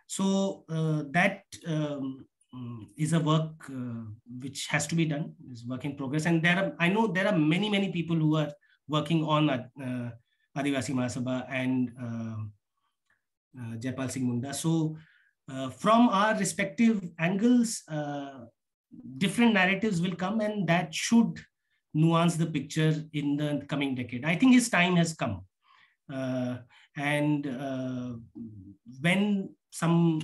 Uh, so uh, that um, mm, is a work uh, which has to be done, is work in progress. And there are, I know there are many, many people who are working on uh, Adivasi Mahasabha and uh, uh, Jaipal Singh Munda. So uh, from our respective angles, different narratives will come and that should nuance the picture in the coming decade. I think his time has come. and when some,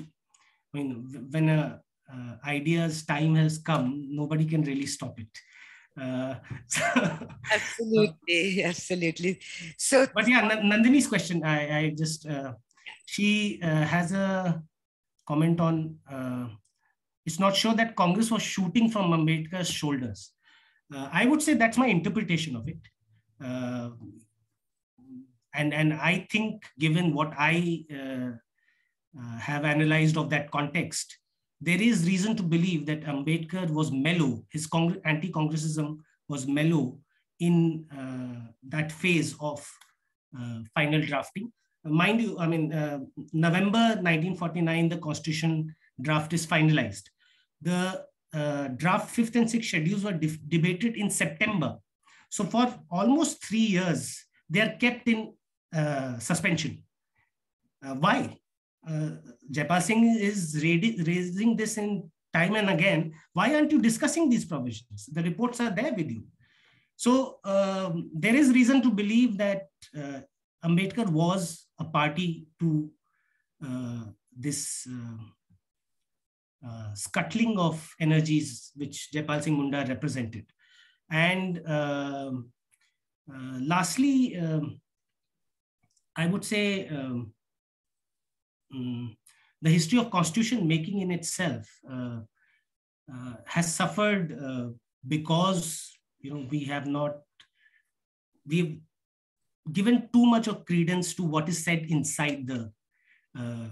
I mean, when a uh, ideas time has come, nobody can really stop it. Uh, so, absolutely, absolutely. So, but yeah, Nandini's question, I, I just uh, she uh, has a comment on. Uh, it's not sure that Congress was shooting from Ambedkar's shoulders. Uh, I would say that's my interpretation of it. and and I think, given what I uh, have analyzed of that context, there is reason to believe that Ambedkar was mellow, his anti-Congressism was mellow in uh, that phase of uh, final drafting. mind you, I mean, uh, November 1949, the constitution draft is finalized. The uh, draft fifth and sixth schedules were debated in September. So for almost three years, they are kept in uh, suspension. why? Uh, Jaipal Singh is raising this in time and again. Why aren't you discussing these provisions? The reports are there with you. So um, there is reason to believe that uh, Ambedkar was a party to uh, this uh, uh, scuttling of energies which Jaipal Singh Munda represented. And um, uh, lastly, um, I would say um, um, the history of constitution making in itself uh, uh, has suffered uh, because you know we have not we've given too much of credence to what is said inside the uh,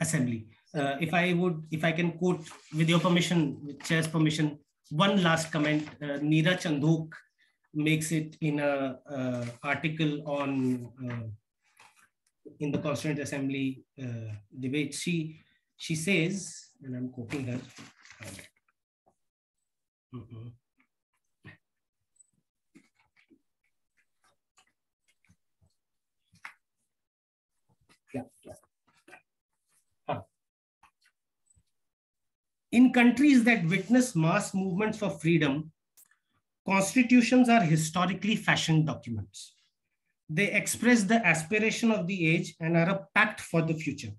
assembly. Uh, if I would, if I can quote with your permission, with chair's permission, one last comment. Uh, Neera Chandhoke makes it in a article on in the Constituent Assembly uh, debate, she she says, and I'm quoting her. Mm -hmm. Yeah, yeah. In countries that witness mass movements for freedom, constitutions are historically fashioned documents They express the aspiration of the age and are a pact for the future.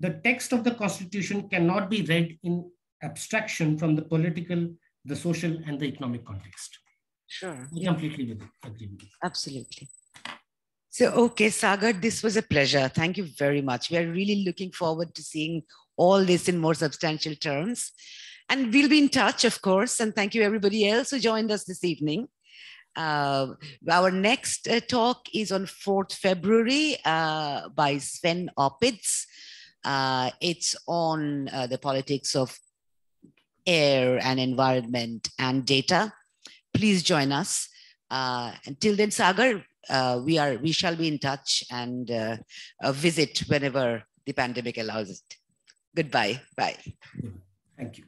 The text of the Constitution cannot be read in abstraction from the political, the social, and the economic context. Sure. I completely agree with you. Absolutely. So, okay, Saagar, this was a pleasure. Thank you very much. We are really looking forward to seeing all this in more substantial terms. And we'll be in touch, of course. And thank you, everybody else who joined us this evening. Uh, our next uh, talk is on 4th February uh, by Sven Opitz. Uh, it's on uh, the politics of air and environment and data. Please join us. Uh, until then, Saagar, we are we shall be in touch and visit whenever the pandemic allows it. Goodbye. Bye. Thank you.